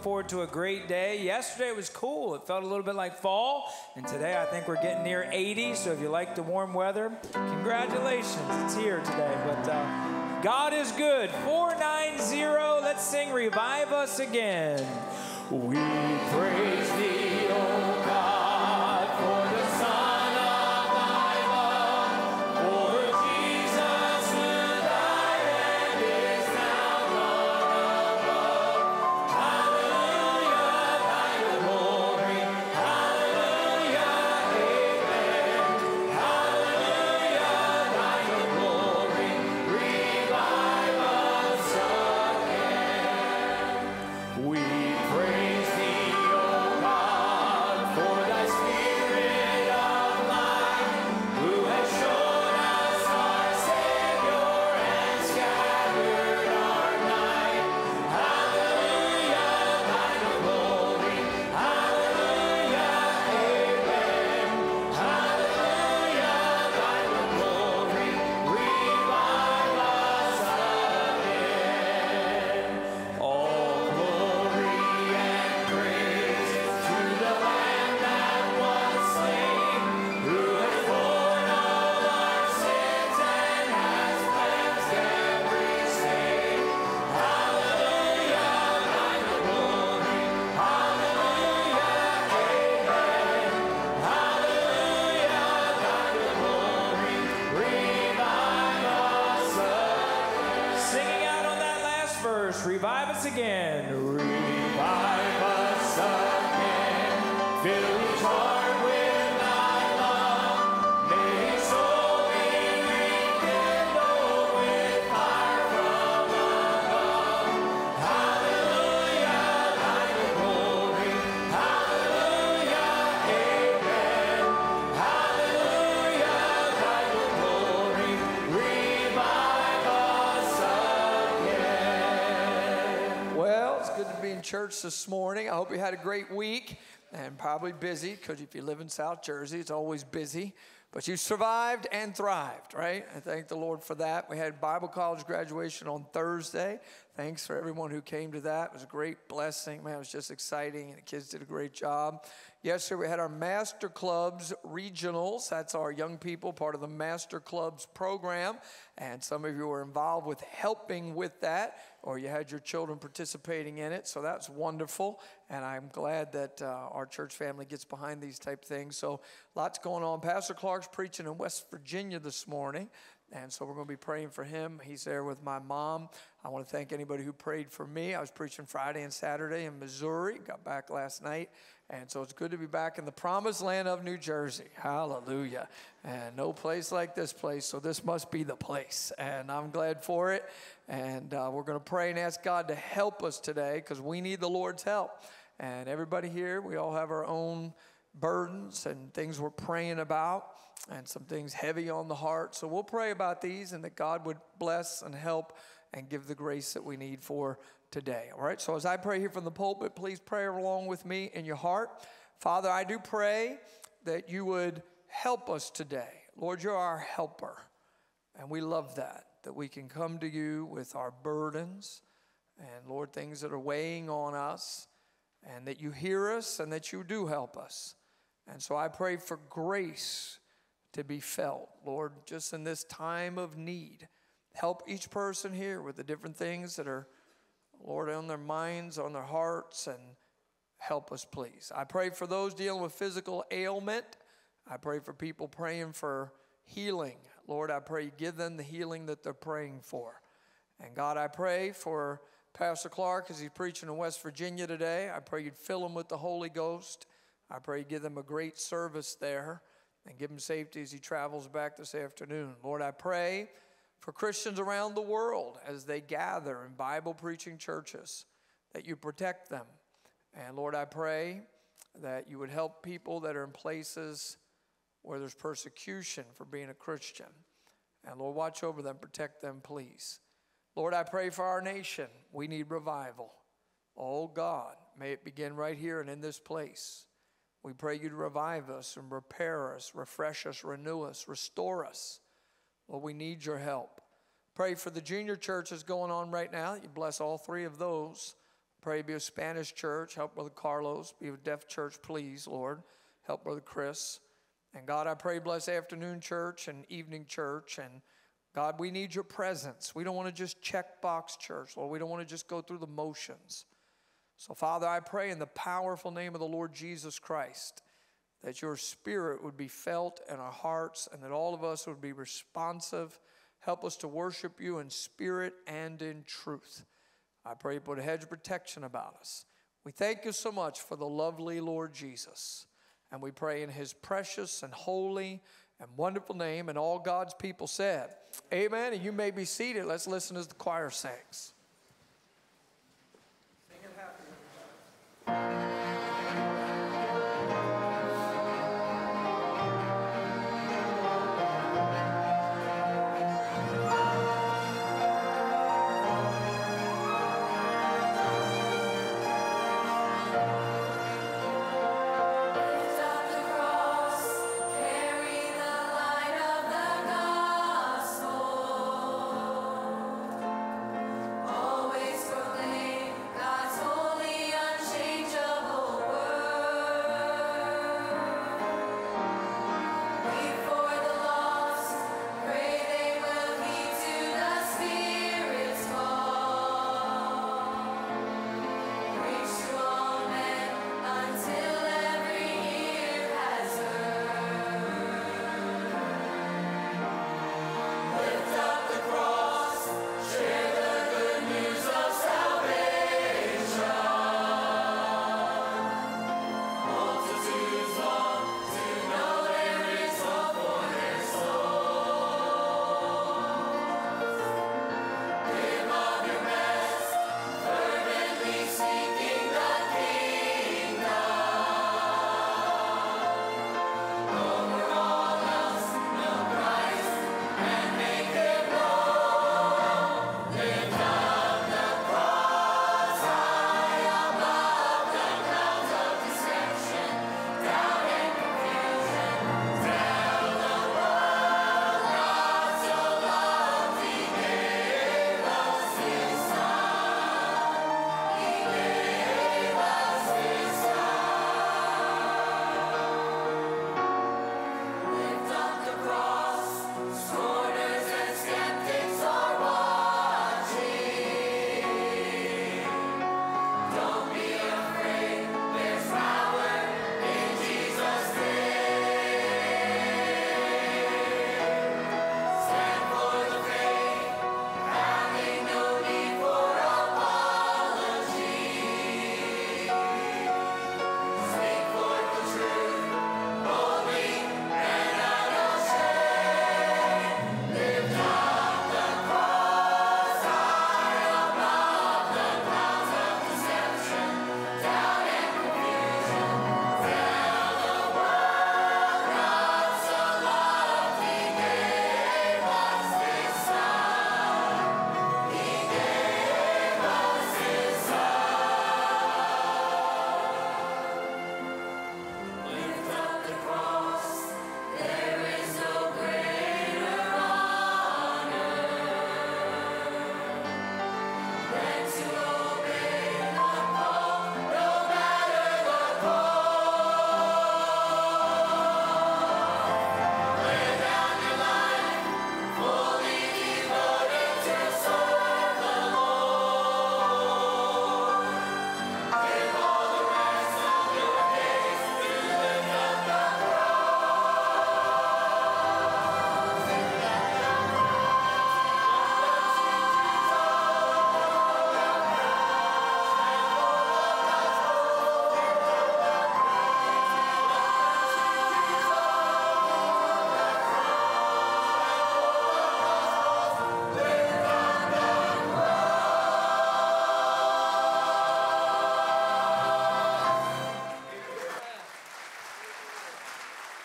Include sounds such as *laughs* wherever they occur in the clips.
forward to a great day. Yesterday was cool. It felt a little bit like fall. And today I think we're getting near 80. So if you like the warm weather, congratulations. It's here today. But uh, God is good. 490. Let's sing Revive Us Again. We church this morning. I hope you had a great week and probably busy because if you live in South Jersey, it's always busy. But you survived and thrived, right? I thank the Lord for that. We had Bible college graduation on Thursday. Thanks for everyone who came to that. It was a great blessing. Man, it was just exciting, and the kids did a great job. Yesterday, we had our Master Clubs regionals. That's our young people, part of the Master Clubs program. And some of you were involved with helping with that, or you had your children participating in it. So that's wonderful. And I'm glad that uh, our church family gets behind these type things. So lots going on. Pastor Clark's preaching in West Virginia this morning. And so we're going to be praying for him. He's there with my mom. I want to thank anybody who prayed for me. I was preaching Friday and Saturday in Missouri. Got back last night. And so it's good to be back in the promised land of New Jersey. Hallelujah. And no place like this place. So this must be the place. And I'm glad for it. And uh, we're going to pray and ask God to help us today because we need the Lord's help. And everybody here, we all have our own burdens and things we're praying about and some things heavy on the heart. So we'll pray about these and that God would bless and help and give the grace that we need for today. All right. So as I pray here from the pulpit, please pray along with me in your heart. Father, I do pray that you would help us today. Lord, you're our helper. And we love that, that we can come to you with our burdens and, Lord, things that are weighing on us, and that you hear us and that you do help us. And so I pray for grace to be felt, Lord, just in this time of need. Help each person here with the different things that are, Lord, on their minds, on their hearts, and help us, please. I pray for those dealing with physical ailment. I pray for people praying for healing. Lord, I pray you give them the healing that they're praying for. And God, I pray for Pastor Clark as he's preaching in West Virginia today. I pray you'd fill him with the Holy Ghost. I pray you give them a great service there and give him safety as he travels back this afternoon. Lord, I pray for Christians around the world as they gather in Bible preaching churches that you protect them. And Lord, I pray that you would help people that are in places where there's persecution for being a Christian. And Lord, watch over them, protect them, please. Lord, I pray for our nation. We need revival. Oh God, may it begin right here and in this place. We pray you to revive us and repair us, refresh us, renew us, restore us. Lord, we need your help. Pray for the junior church that's going on right now. You bless all three of those. Pray be a Spanish church. Help Brother Carlos. Be a deaf church, please, Lord. Help Brother Chris. And God, I pray bless afternoon church and evening church. And God, we need your presence. We don't want to just check box church, Lord. We don't want to just go through the motions. So, Father, I pray in the powerful name of the Lord Jesus Christ that your spirit would be felt in our hearts and that all of us would be responsive. Help us to worship you in spirit and in truth. I pray you put a hedge of protection about us. We thank you so much for the lovely Lord Jesus. And we pray in his precious and holy and wonderful name. And all God's people said, Amen. And you may be seated. Let's listen as the choir sings.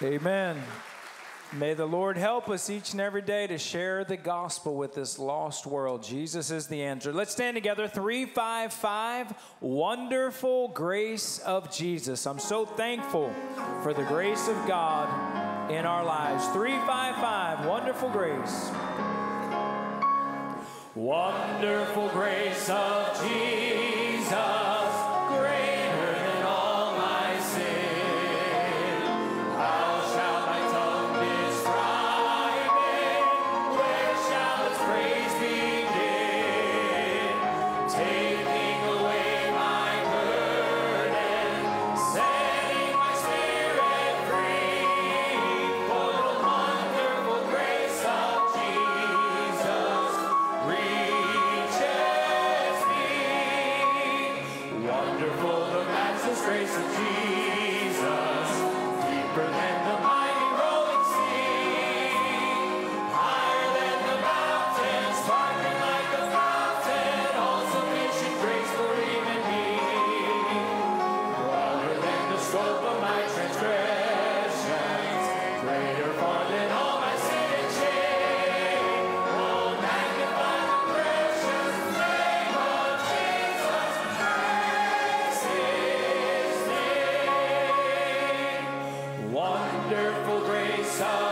Amen. May the Lord help us each and every day to share the gospel with this lost world. Jesus is the answer. Let's stand together. 355 Wonderful Grace of Jesus. I'm so thankful for the grace of God in our lives. 355 Wonderful Grace. Wonderful grace of Jesus. So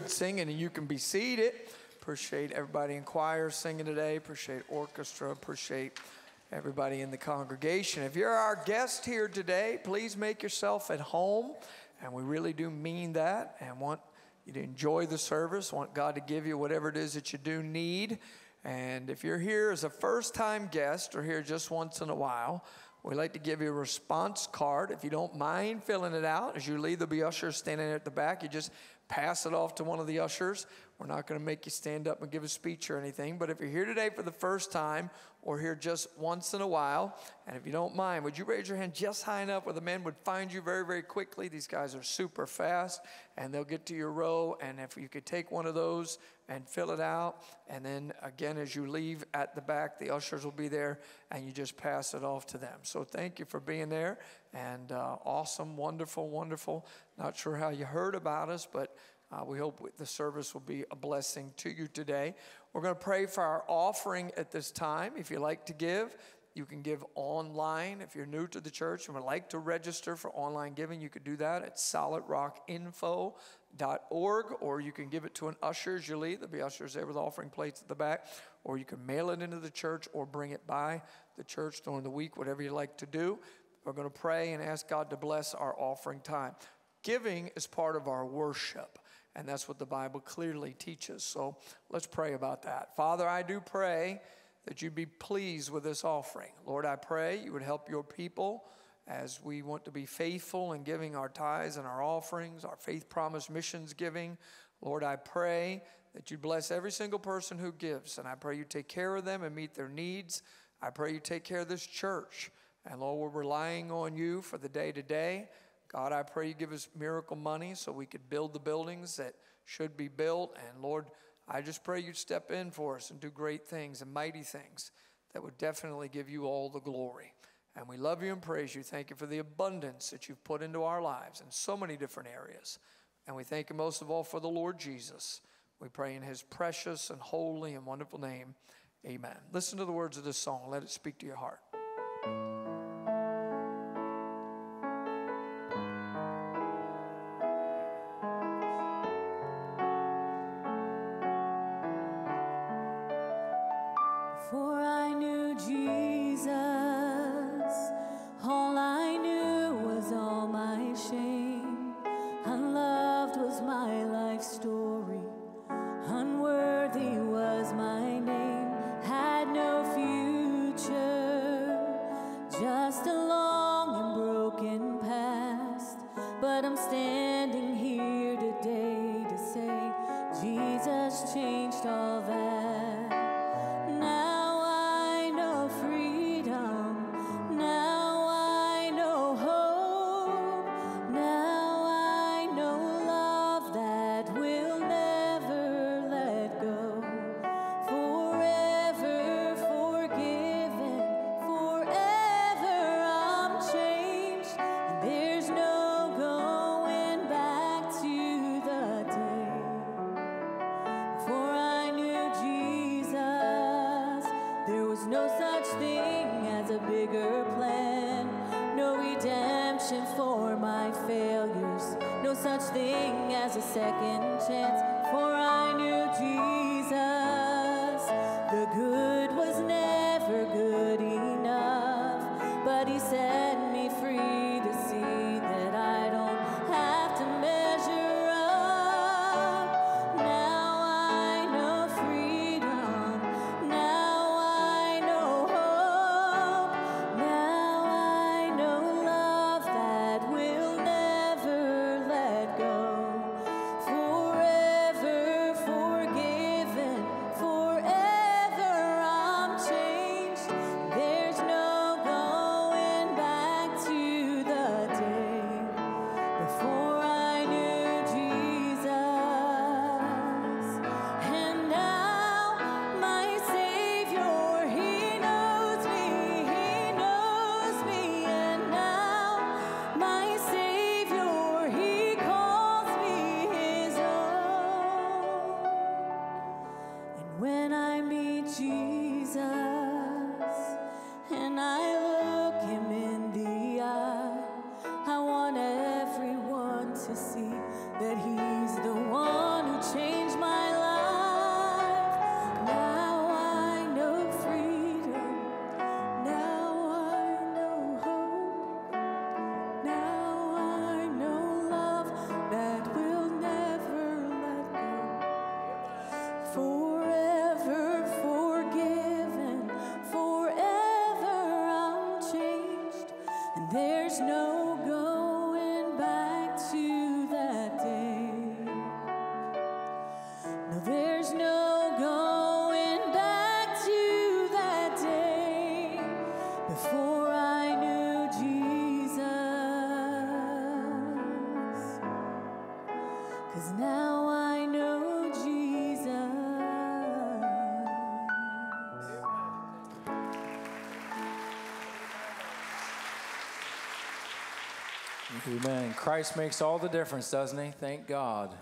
good singing, and you can be seated. Appreciate everybody in choir singing today. Appreciate orchestra. Appreciate everybody in the congregation. If you're our guest here today, please make yourself at home. And we really do mean that and want you to enjoy the service, want God to give you whatever it is that you do need. And if you're here as a first time guest or here just once in a while, we'd like to give you a response card. If you don't mind filling it out, as you leave, there'll be ushers standing at the back. You just pass it off to one of the ushers. We're not going to make you stand up and give a speech or anything. But if you're here today for the first time or here just once in a while, and if you don't mind, would you raise your hand just high enough where the men would find you very, very quickly? These guys are super fast and they'll get to your row. And if you could take one of those and fill it out. And then again, as you leave at the back, the ushers will be there and you just pass it off to them. So thank you for being there and uh, awesome, wonderful, wonderful. Not sure how you heard about us, but uh, we hope the service will be a blessing to you today. We're going to pray for our offering at this time. If you like to give, you can give online. If you're new to the church and would like to register for online giving, you could do that at solidrockinfo.org, or you can give it to an usher as you leave. There'll be ushers there with offering plates at the back, or you can mail it into the church or bring it by the church during the week, whatever you like to do. We're going to pray and ask God to bless our offering time. Giving is part of our worship. And that's what the Bible clearly teaches. So let's pray about that. Father, I do pray that you'd be pleased with this offering. Lord, I pray you would help your people as we want to be faithful in giving our tithes and our offerings, our faith promise missions giving. Lord, I pray that you bless every single person who gives. And I pray you take care of them and meet their needs. I pray you take care of this church. And Lord, we're relying on you for the day to day. God, I pray you give us miracle money so we could build the buildings that should be built. And Lord, I just pray you'd step in for us and do great things and mighty things that would definitely give you all the glory. And we love you and praise you. Thank you for the abundance that you've put into our lives in so many different areas. And we thank you most of all for the Lord Jesus. We pray in his precious and holy and wonderful name. Amen. Listen to the words of this song. Let it speak to your heart. second chance. Christ makes all the difference, doesn't he? Thank God.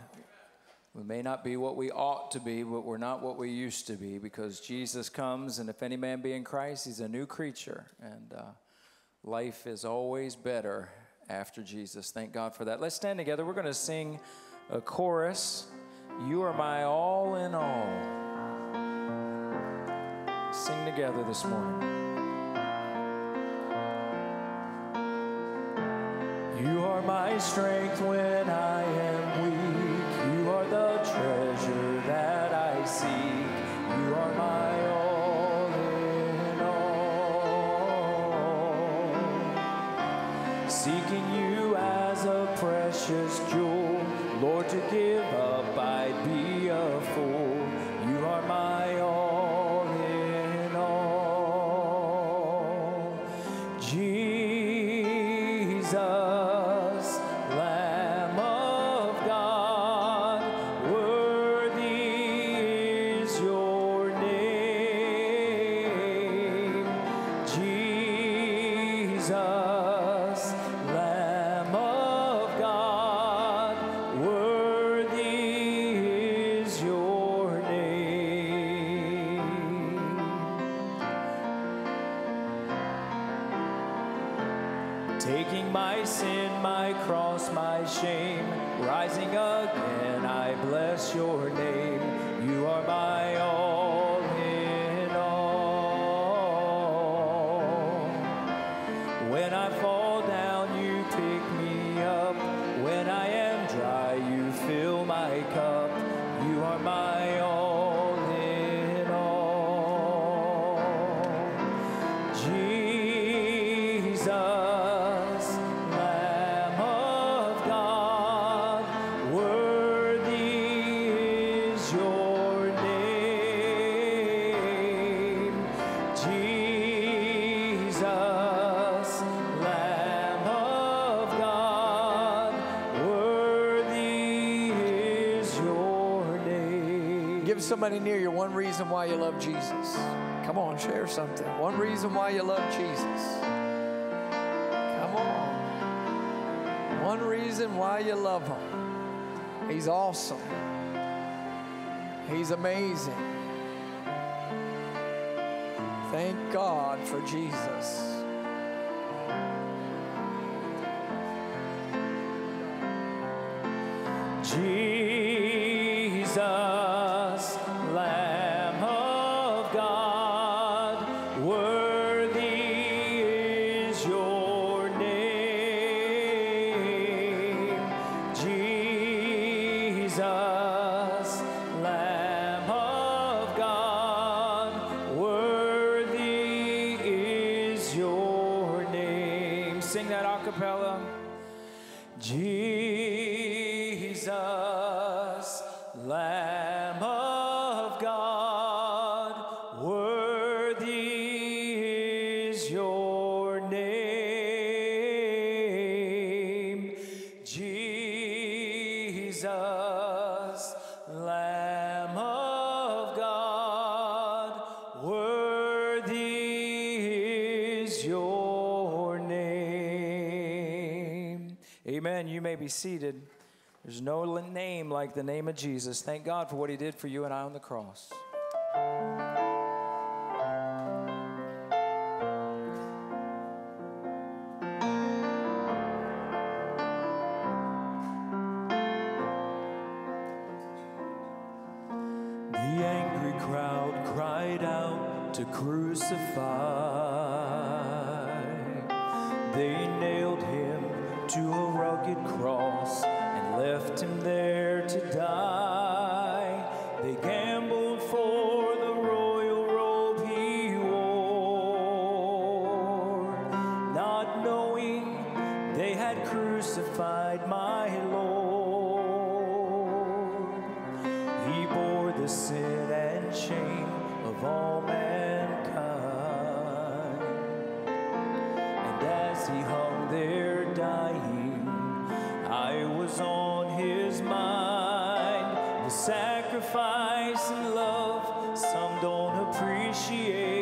We may not be what we ought to be, but we're not what we used to be because Jesus comes, and if any man be in Christ, he's a new creature. And uh, life is always better after Jesus. Thank God for that. Let's stand together. We're going to sing a chorus You Are My All in All. Sing together this morning. strength when I somebody near you one reason why you love Jesus. Come on, share something. One reason why you love Jesus. Come on. One reason why you love him. He's awesome. He's amazing. Thank God for Jesus. Jesus, cappella. Jesus, Lamb seated. There's no name like the name of Jesus. Thank God for what he did for you and I on the cross. The angry crowd cried out to crucify. They nailed him to a and left him appreciate.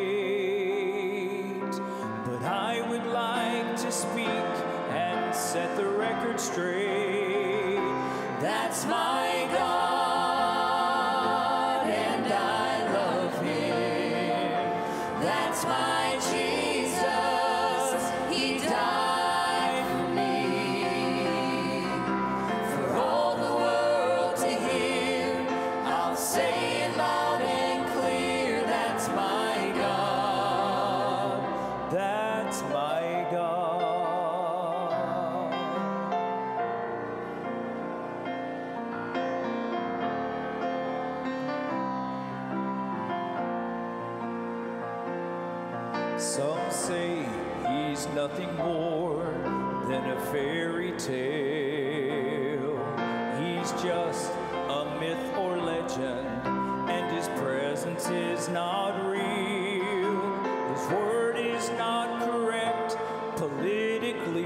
But I would like to speak and set the record straight. That's my God, and I love him. That's my nothing more than a fairy tale. He's just a myth or legend, and his presence is not real. His word is not correct politically.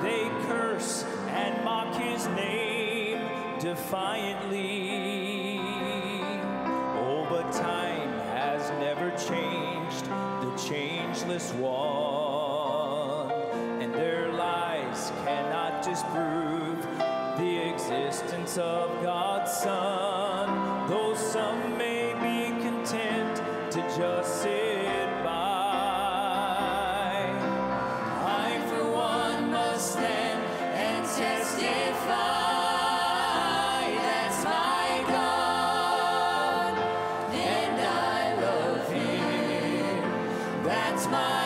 They curse and mock his name defiantly. Oh, but time has never changed changeless one, and their lies cannot disprove the existence of God's Son. Though some may be content to just sit My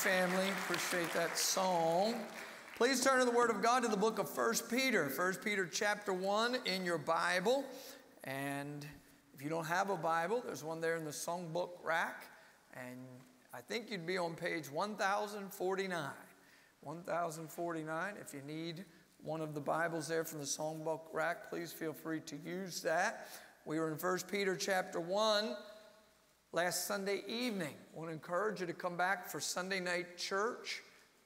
family. Appreciate that song. Please turn to the Word of God to the book of 1 Peter. 1 Peter chapter 1 in your Bible. And if you don't have a Bible, there's one there in the songbook rack. And I think you'd be on page 1049. 1049. If you need one of the Bibles there from the songbook rack, please feel free to use that. We were in 1 Peter chapter 1 last Sunday evening. I want to encourage you to come back for Sunday night church.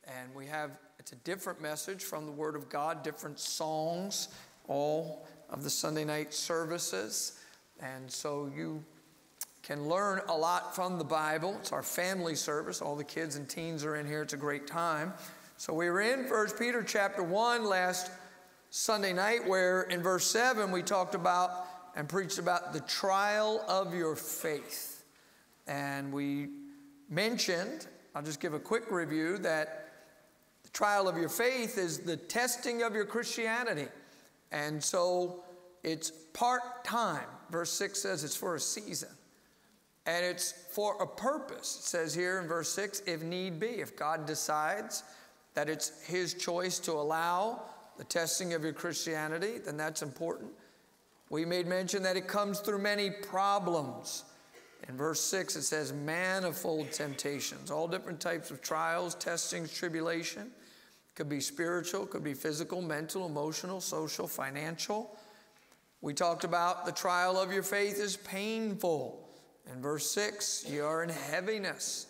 And we have, it's a different message from the Word of God, different songs, all of the Sunday night services. And so you can learn a lot from the Bible. It's our family service. All the kids and teens are in here. It's a great time. So we were in 1 Peter chapter 1 last Sunday night, where in verse 7 we talked about and preached about the trial of your faith. And we mentioned, I'll just give a quick review, that the trial of your faith is the testing of your Christianity. And so it's part time. Verse 6 says it's for a season. And it's for a purpose. It says here in verse 6 if need be, if God decides that it's His choice to allow the testing of your Christianity, then that's important. We made mention that it comes through many problems. In verse 6, it says, manifold temptations, all different types of trials, testings, tribulation. Could be spiritual, could be physical, mental, emotional, social, financial. We talked about the trial of your faith is painful. In verse 6, you are in heaviness.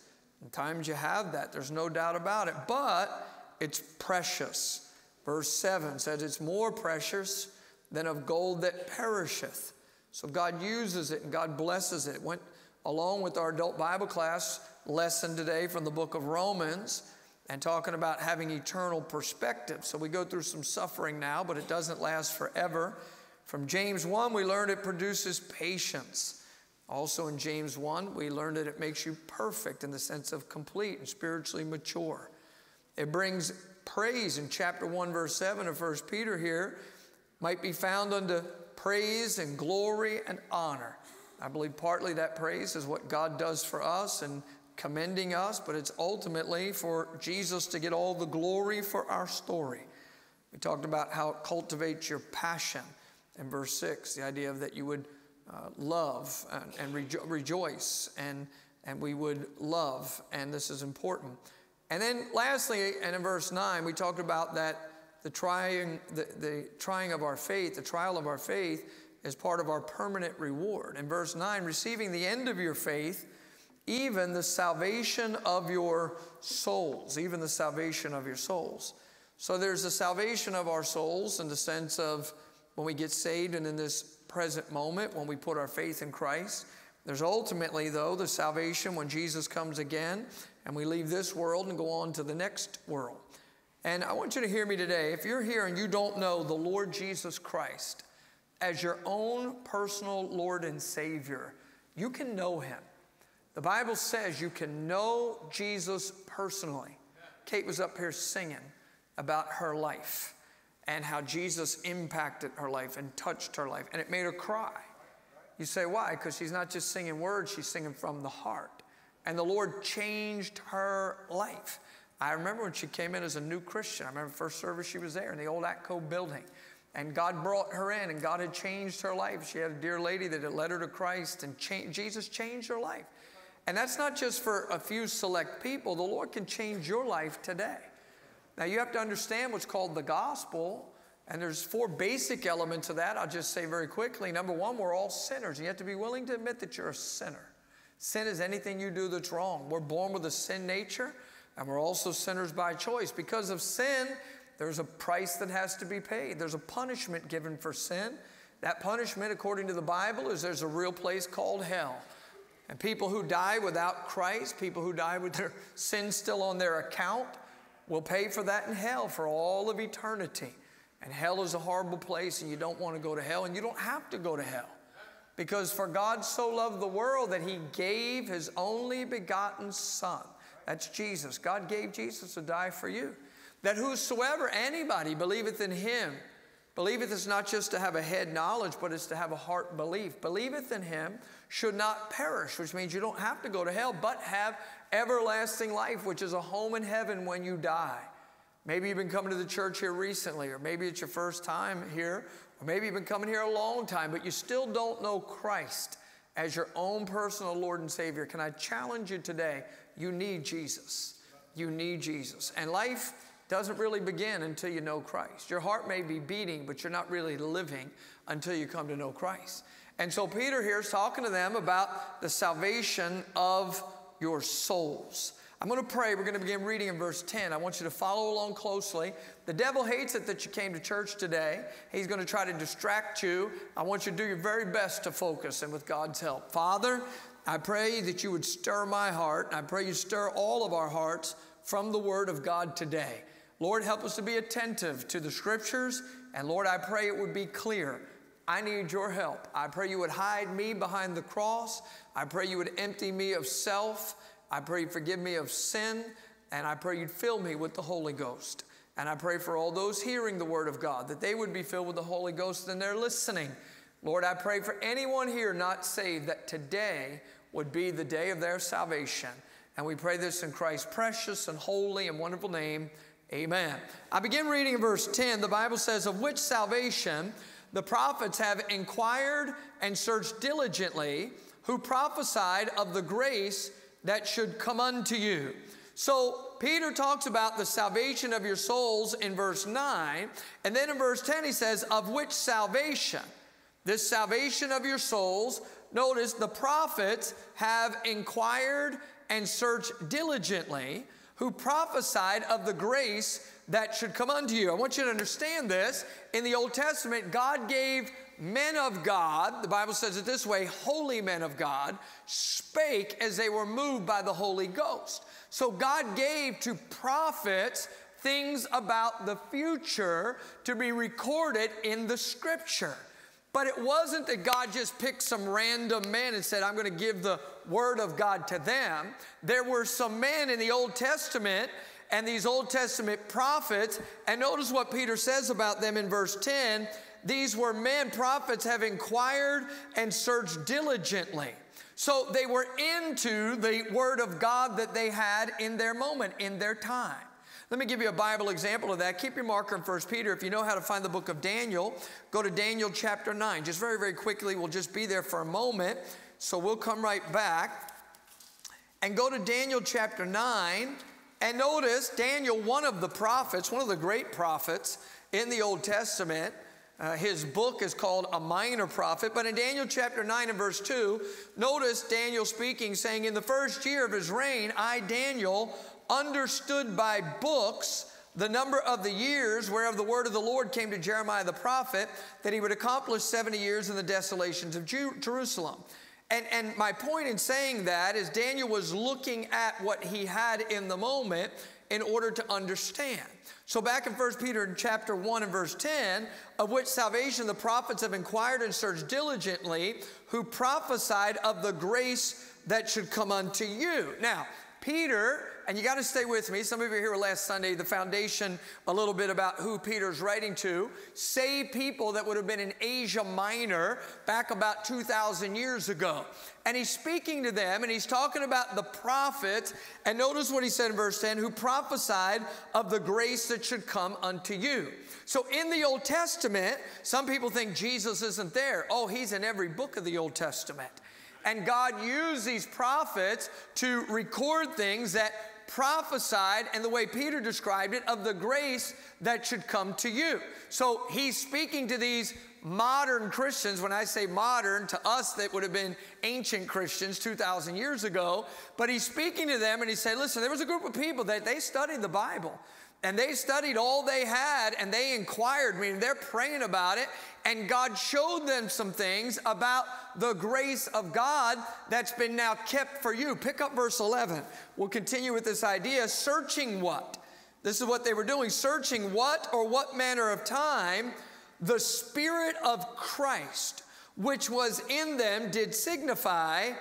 times you have that, there's no doubt about it, but it's precious. Verse 7 says it's more precious than of gold that perisheth. So God uses it and God blesses it. Went along with our adult Bible class lesson today from the book of Romans and talking about having eternal perspective. So we go through some suffering now, but it doesn't last forever. From James 1, we learned it produces patience. Also in James 1, we learned that it makes you perfect in the sense of complete and spiritually mature. It brings praise in chapter 1, verse 7 of 1 Peter here, might be found unto praise and glory and honor. I believe partly that praise is what God does for us and commending us, but it's ultimately for Jesus to get all the glory for our story. We talked about how it cultivates your passion in verse 6, the idea of that you would uh, love and, and rejo- rejoice and, and we would love, and this is important. And then lastly, and in verse 9, we talked about that the trying, the, the trying of our faith, the trial of our faith as part of our permanent reward. In verse 9, receiving the end of your faith, even the salvation of your souls, even the salvation of your souls. So there's the salvation of our souls in the sense of when we get saved and in this present moment when we put our faith in Christ. There's ultimately, though, the salvation when Jesus comes again and we leave this world and go on to the next world. And I want you to hear me today. If you're here and you don't know the Lord Jesus Christ, as your own personal Lord and Savior, you can know Him. The Bible says you can know Jesus personally. Kate was up here singing about her life and how Jesus impacted her life and touched her life, and it made her cry. You say, why? Because she's not just singing words, she's singing from the heart. And the Lord changed her life. I remember when she came in as a new Christian. I remember first service she was there in the old Atco building. And God brought her in, and God had changed her life. She had a dear lady that had led her to Christ, and cha- Jesus changed her life. And that's not just for a few select people, the Lord can change your life today. Now, you have to understand what's called the gospel, and there's four basic elements of that. I'll just say very quickly. Number one, we're all sinners. You have to be willing to admit that you're a sinner. Sin is anything you do that's wrong. We're born with a sin nature, and we're also sinners by choice. Because of sin, there's a price that has to be paid. There's a punishment given for sin. That punishment, according to the Bible, is there's a real place called hell. And people who die without Christ, people who die with their sins still on their account, will pay for that in hell for all of eternity. And hell is a horrible place, and you don't want to go to hell, and you don't have to go to hell. Because for God so loved the world that he gave his only begotten Son. That's Jesus. God gave Jesus to die for you that whosoever, anybody, believeth in him Believeth is not just to have a head knowledge, but it's to have a heart belief. Believeth in him should not perish, which means you don't have to go to hell, but have everlasting life, which is a home in heaven when you die. Maybe you've been coming to the church here recently, or maybe it's your first time here, or maybe you've been coming here a long time, but you still don't know Christ as your own personal Lord and Savior. Can I challenge you today? You need Jesus. You need Jesus. And life doesn't really begin until you know Christ. Your heart may be beating, but you're not really living until you come to know Christ. And so Peter here is talking to them about the salvation of your souls. I'm going to pray. We're going to begin reading in verse 10. I want you to follow along closely. The devil hates it that you came to church today. He's going to try to distract you. I want you to do your very best to focus and with God's help. Father, I pray that you would stir my heart. And I pray you stir all of our hearts from the word of God today. Lord, help us to be attentive to the scriptures. And Lord, I pray it would be clear. I need your help. I pray you would hide me behind the cross. I pray you would empty me of self. I pray you forgive me of sin. And I pray you'd fill me with the Holy Ghost. And I pray for all those hearing the word of God that they would be filled with the Holy Ghost and they're listening. Lord, I pray for anyone here not saved that today would be the day of their salvation. And we pray this in Christ's precious and holy and wonderful name. Amen. I begin reading in verse 10. The Bible says, Of which salvation the prophets have inquired and searched diligently, who prophesied of the grace that should come unto you. So Peter talks about the salvation of your souls in verse 9. And then in verse 10, he says, Of which salvation? This salvation of your souls. Notice the prophets have inquired and searched diligently who prophesied of the grace that should come unto you. I want you to understand this. In the Old Testament, God gave men of God, the Bible says it this way holy men of God, spake as they were moved by the Holy Ghost. So God gave to prophets things about the future to be recorded in the scripture. But it wasn't that God just picked some random men and said, I'm going to give the word of God to them. There were some men in the Old Testament and these Old Testament prophets, and notice what Peter says about them in verse 10. These were men, prophets, have inquired and searched diligently. So they were into the word of God that they had in their moment, in their time. Let me give you a Bible example of that. Keep your marker in 1 Peter. If you know how to find the book of Daniel, go to Daniel chapter 9. Just very, very quickly, we'll just be there for a moment. So we'll come right back and go to Daniel chapter 9. And notice Daniel, one of the prophets, one of the great prophets in the Old Testament, uh, his book is called A Minor Prophet. But in Daniel chapter 9 and verse 2, notice Daniel speaking, saying, In the first year of his reign, I, Daniel, understood by books the number of the years whereof the word of the Lord came to Jeremiah the prophet, that he would accomplish 70 years in the desolations of Jerusalem. And, and my point in saying that is Daniel was looking at what he had in the moment in order to understand. So back in 1 Peter chapter 1 and verse 10, of which salvation the prophets have inquired and searched diligently, who prophesied of the grace that should come unto you. Now, Peter, and you got to stay with me. Some of you here last Sunday, the foundation, a little bit about who Peter's writing to. Saved people that would have been in Asia Minor back about 2,000 years ago. And he's speaking to them and he's talking about the prophets. And notice what he said in verse 10 who prophesied of the grace that should come unto you. So in the Old Testament, some people think Jesus isn't there. Oh, he's in every book of the Old Testament. And God used these prophets to record things that prophesied, and the way Peter described it, of the grace that should come to you. So he's speaking to these modern Christians. When I say modern, to us, that would have been ancient Christians 2,000 years ago. But he's speaking to them and he said, Listen, there was a group of people that they studied the Bible and they studied all they had and they inquired. I mean, they're praying about it, and God showed them some things about the grace of God that's been now kept for you. Pick up verse 11. We'll continue with this idea searching what? This is what they were doing searching what or what manner of time the Spirit of Christ, which was in them, did signify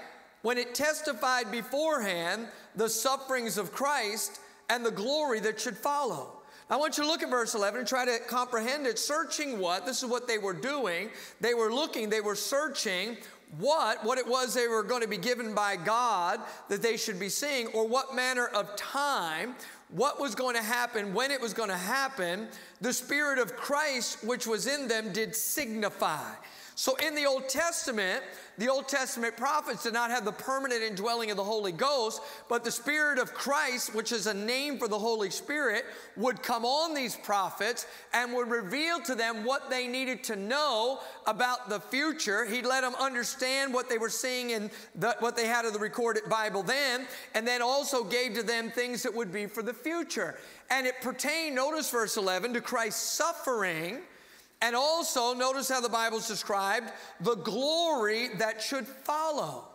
when it testified beforehand the sufferings of Christ and the glory that should follow. I want you to look at verse 11 and try to comprehend it. Searching what? This is what they were doing. They were looking, they were searching what what it was they were going to be given by God that they should be seeing or what manner of time what was going to happen when it was going to happen the spirit of Christ which was in them did signify so in the Old Testament the Old Testament prophets did not have the permanent indwelling of the Holy Ghost, but the Spirit of Christ, which is a name for the Holy Spirit, would come on these prophets and would reveal to them what they needed to know about the future. He'd let them understand what they were seeing in the, what they had of the recorded Bible then, and then also gave to them things that would be for the future. And it pertained, notice verse 11, to Christ's suffering and also, notice how the Bible's described the glory that should follow.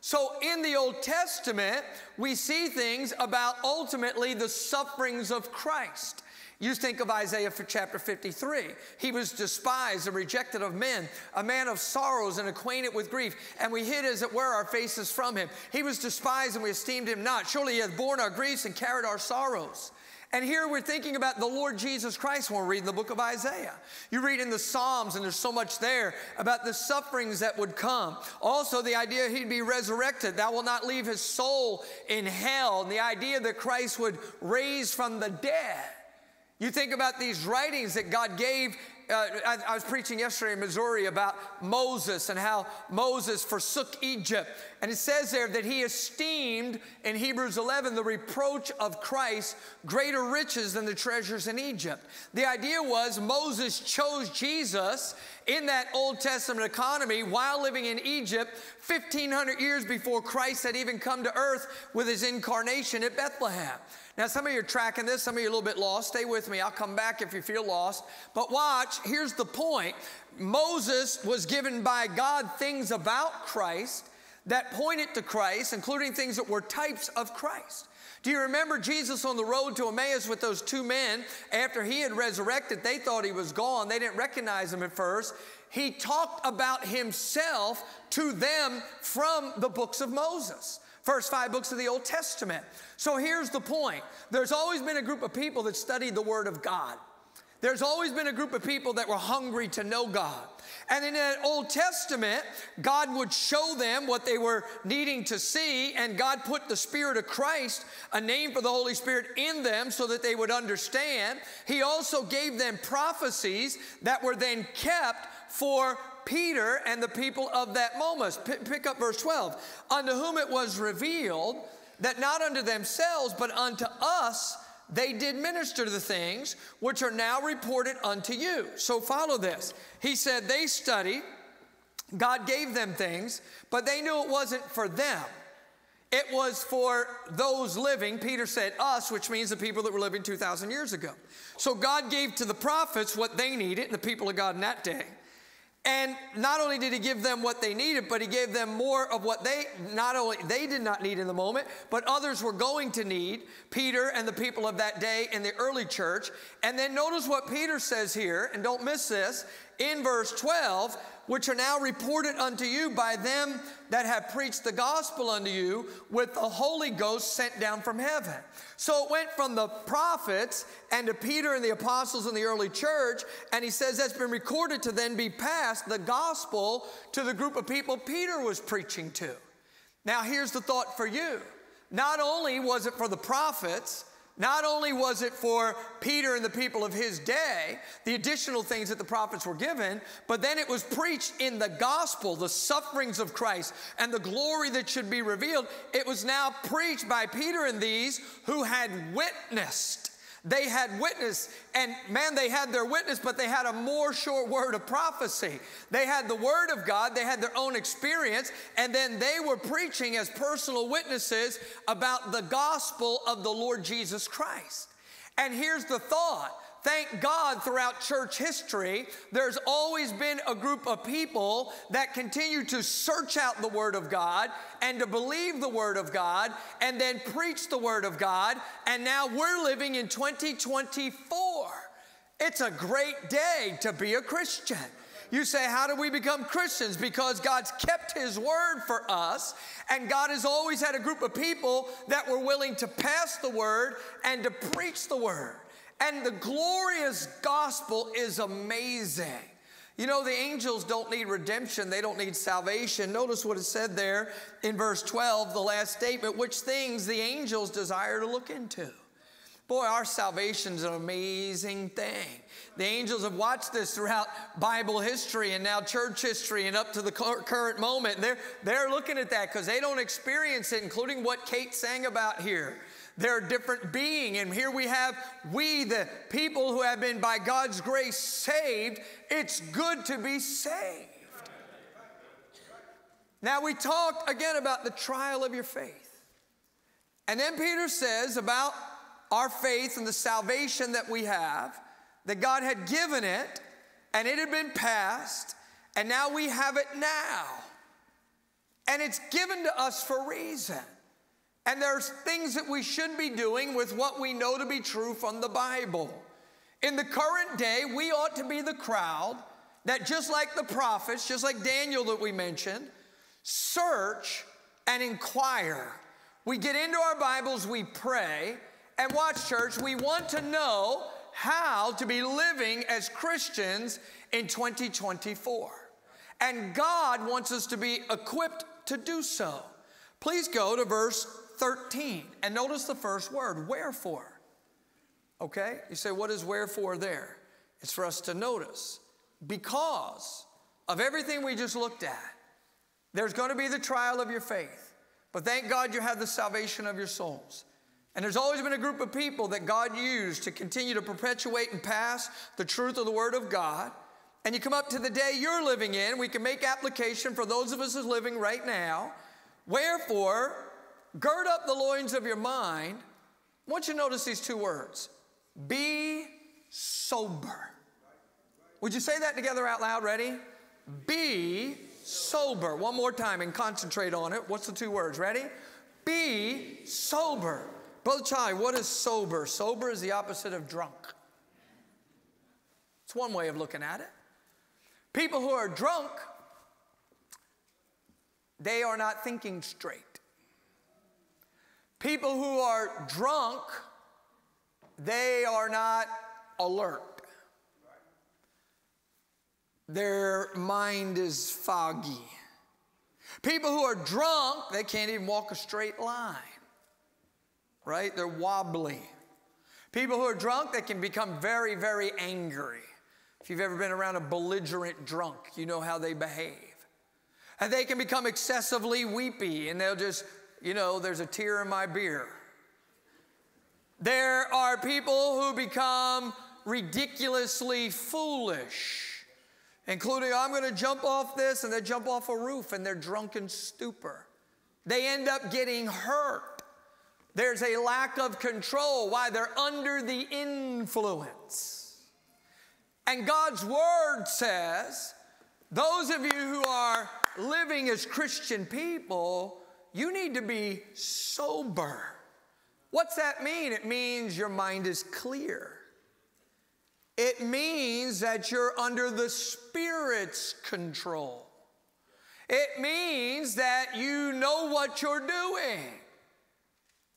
So, in the Old Testament, we see things about ultimately the sufferings of Christ. You think of Isaiah for chapter 53. He was despised and rejected of men, a man of sorrows and acquainted with grief, and we hid, as it were, our faces from him. He was despised and we esteemed him not. Surely he hath borne our griefs and carried our sorrows. And here we're thinking about the Lord Jesus Christ when we're reading the book of Isaiah. You read in the Psalms, and there's so much there about the sufferings that would come. Also, the idea he'd be resurrected, that will not leave his soul in hell, and the idea that Christ would raise from the dead. You think about these writings that God gave uh, I, I, was preaching yesterday in Missouri about Moses and how Moses forsook Egypt. And it says there that he esteemed in Hebrews 11 the reproach of Christ greater riches than the treasures in Egypt. The idea was Moses chose Jesus in that Old Testament economy while living in Egypt 1,500 years before Christ had even come to earth with his incarnation at Bethlehem. Now, some of you are tracking this, some of you are a little bit lost. Stay with me. I'll come back if you feel lost. But watch, here's the point Moses was given by God things about Christ that pointed to Christ, including things that were types of Christ. Do you remember Jesus on the road to Emmaus with those two men? After he had resurrected, they thought he was gone. They didn't recognize him at first. He talked about himself to them from the books of Moses first five books of the Old Testament. So here's the point there's always been a group of people that studied the Word of God. There's always been a group of people that were hungry to know God. And in the Old Testament, God would show them what they were needing to see, and God put the Spirit of Christ, a name for the Holy Spirit, in them so that they would understand. He also gave them prophecies that were then kept for Peter and the people of that moment. P- pick up verse 12. Unto whom it was revealed that not unto themselves, but unto us they did minister the things which are now reported unto you. So follow this. He said they studied, God gave them things, but they knew it wasn't for them. It was for those living, Peter said us, which means the people that were living 2,000 years ago. So God gave to the prophets what they needed, and the people of God in that day. And not only did he give them what they needed, but he gave them more of what they not only they did not need in the moment, but others were going to need, Peter and the people of that day in the early church. And then notice what Peter says here, and don't miss this, in verse 12, which are now reported unto you by them that have preached the gospel unto you with the Holy Ghost sent down from heaven. So it went from the prophets and to Peter and the apostles in the early church, and he says that's been recorded to then be passed the gospel to the group of people Peter was preaching to. Now, here's the thought for you. Not only was it for the prophets, not only was it for Peter and the people of his day, the additional things that the prophets were given, but then it was preached in the gospel, the sufferings of Christ and the glory that should be revealed. It was now preached by Peter and these who had witnessed they had witness, and man, they had their witness, but they had a more short word of prophecy. They had the word of God, they had their own experience, and then they were preaching as personal witnesses about the gospel of the Lord Jesus Christ. And here's the thought Thank God throughout church history, there's always been a group of people that continue to search out the Word of God and to believe the Word of God and then preach the Word of God. And now we're living in 2024. It's a great day to be a Christian. You say, How do we become Christians? Because God's kept His word for us, and God has always had a group of people that were willing to pass the word and to preach the word. And the glorious gospel is amazing. You know, the angels don't need redemption, they don't need salvation. Notice what it said there in verse 12, the last statement, which things the angels desire to look into. Boy, our salvation is an amazing thing. The angels have watched this throughout Bible history and now church history and up to the current moment. They're, they're looking at that because they don't experience it, including what Kate sang about here. They're a different being. And here we have we, the people who have been by God's grace saved. It's good to be saved. Now, we talked again about the trial of your faith. And then Peter says about our faith and the salvation that we have, that God had given it and it had been passed, and now we have it now. And it's given to us for reason. And there's things that we should be doing with what we know to be true from the Bible. In the current day, we ought to be the crowd that, just like the prophets, just like Daniel that we mentioned, search and inquire. We get into our Bibles, we pray, and watch, church, we want to know how to be living as Christians in 2024. And God wants us to be equipped to do so. Please go to verse 13 and notice the first word, wherefore. Okay? You say, what is wherefore there? It's for us to notice. Because of everything we just looked at, there's going to be the trial of your faith. But thank God you have the salvation of your souls. And there's always been a group of people that God used to continue to perpetuate and pass the truth of the Word of God. And you come up to the day you're living in, we can make application for those of us who's living right now. Wherefore, gird up the loins of your mind. I want you to notice these two words be sober. Would you say that together out loud? Ready? Be sober. One more time and concentrate on it. What's the two words? Ready? Be sober. Brother Charlie, what is sober? Sober is the opposite of drunk. It's one way of looking at it. People who are drunk, they are not thinking straight. People who are drunk, they are not alert. Their mind is foggy. People who are drunk, they can't even walk a straight line, right? They're wobbly. People who are drunk, they can become very, very angry. If you've ever been around a belligerent drunk, you know how they behave. And they can become excessively weepy and they'll just you know, there's a tear in my beer. There are people who become ridiculously foolish, including, I'm going to jump off this, and they jump off a roof in their drunken stupor. They end up getting hurt. There's a lack of control. Why? They're under the influence. And God's word says, those of you who are living as Christian people, you need to be sober. What's that mean? It means your mind is clear. It means that you're under the Spirit's control. It means that you know what you're doing.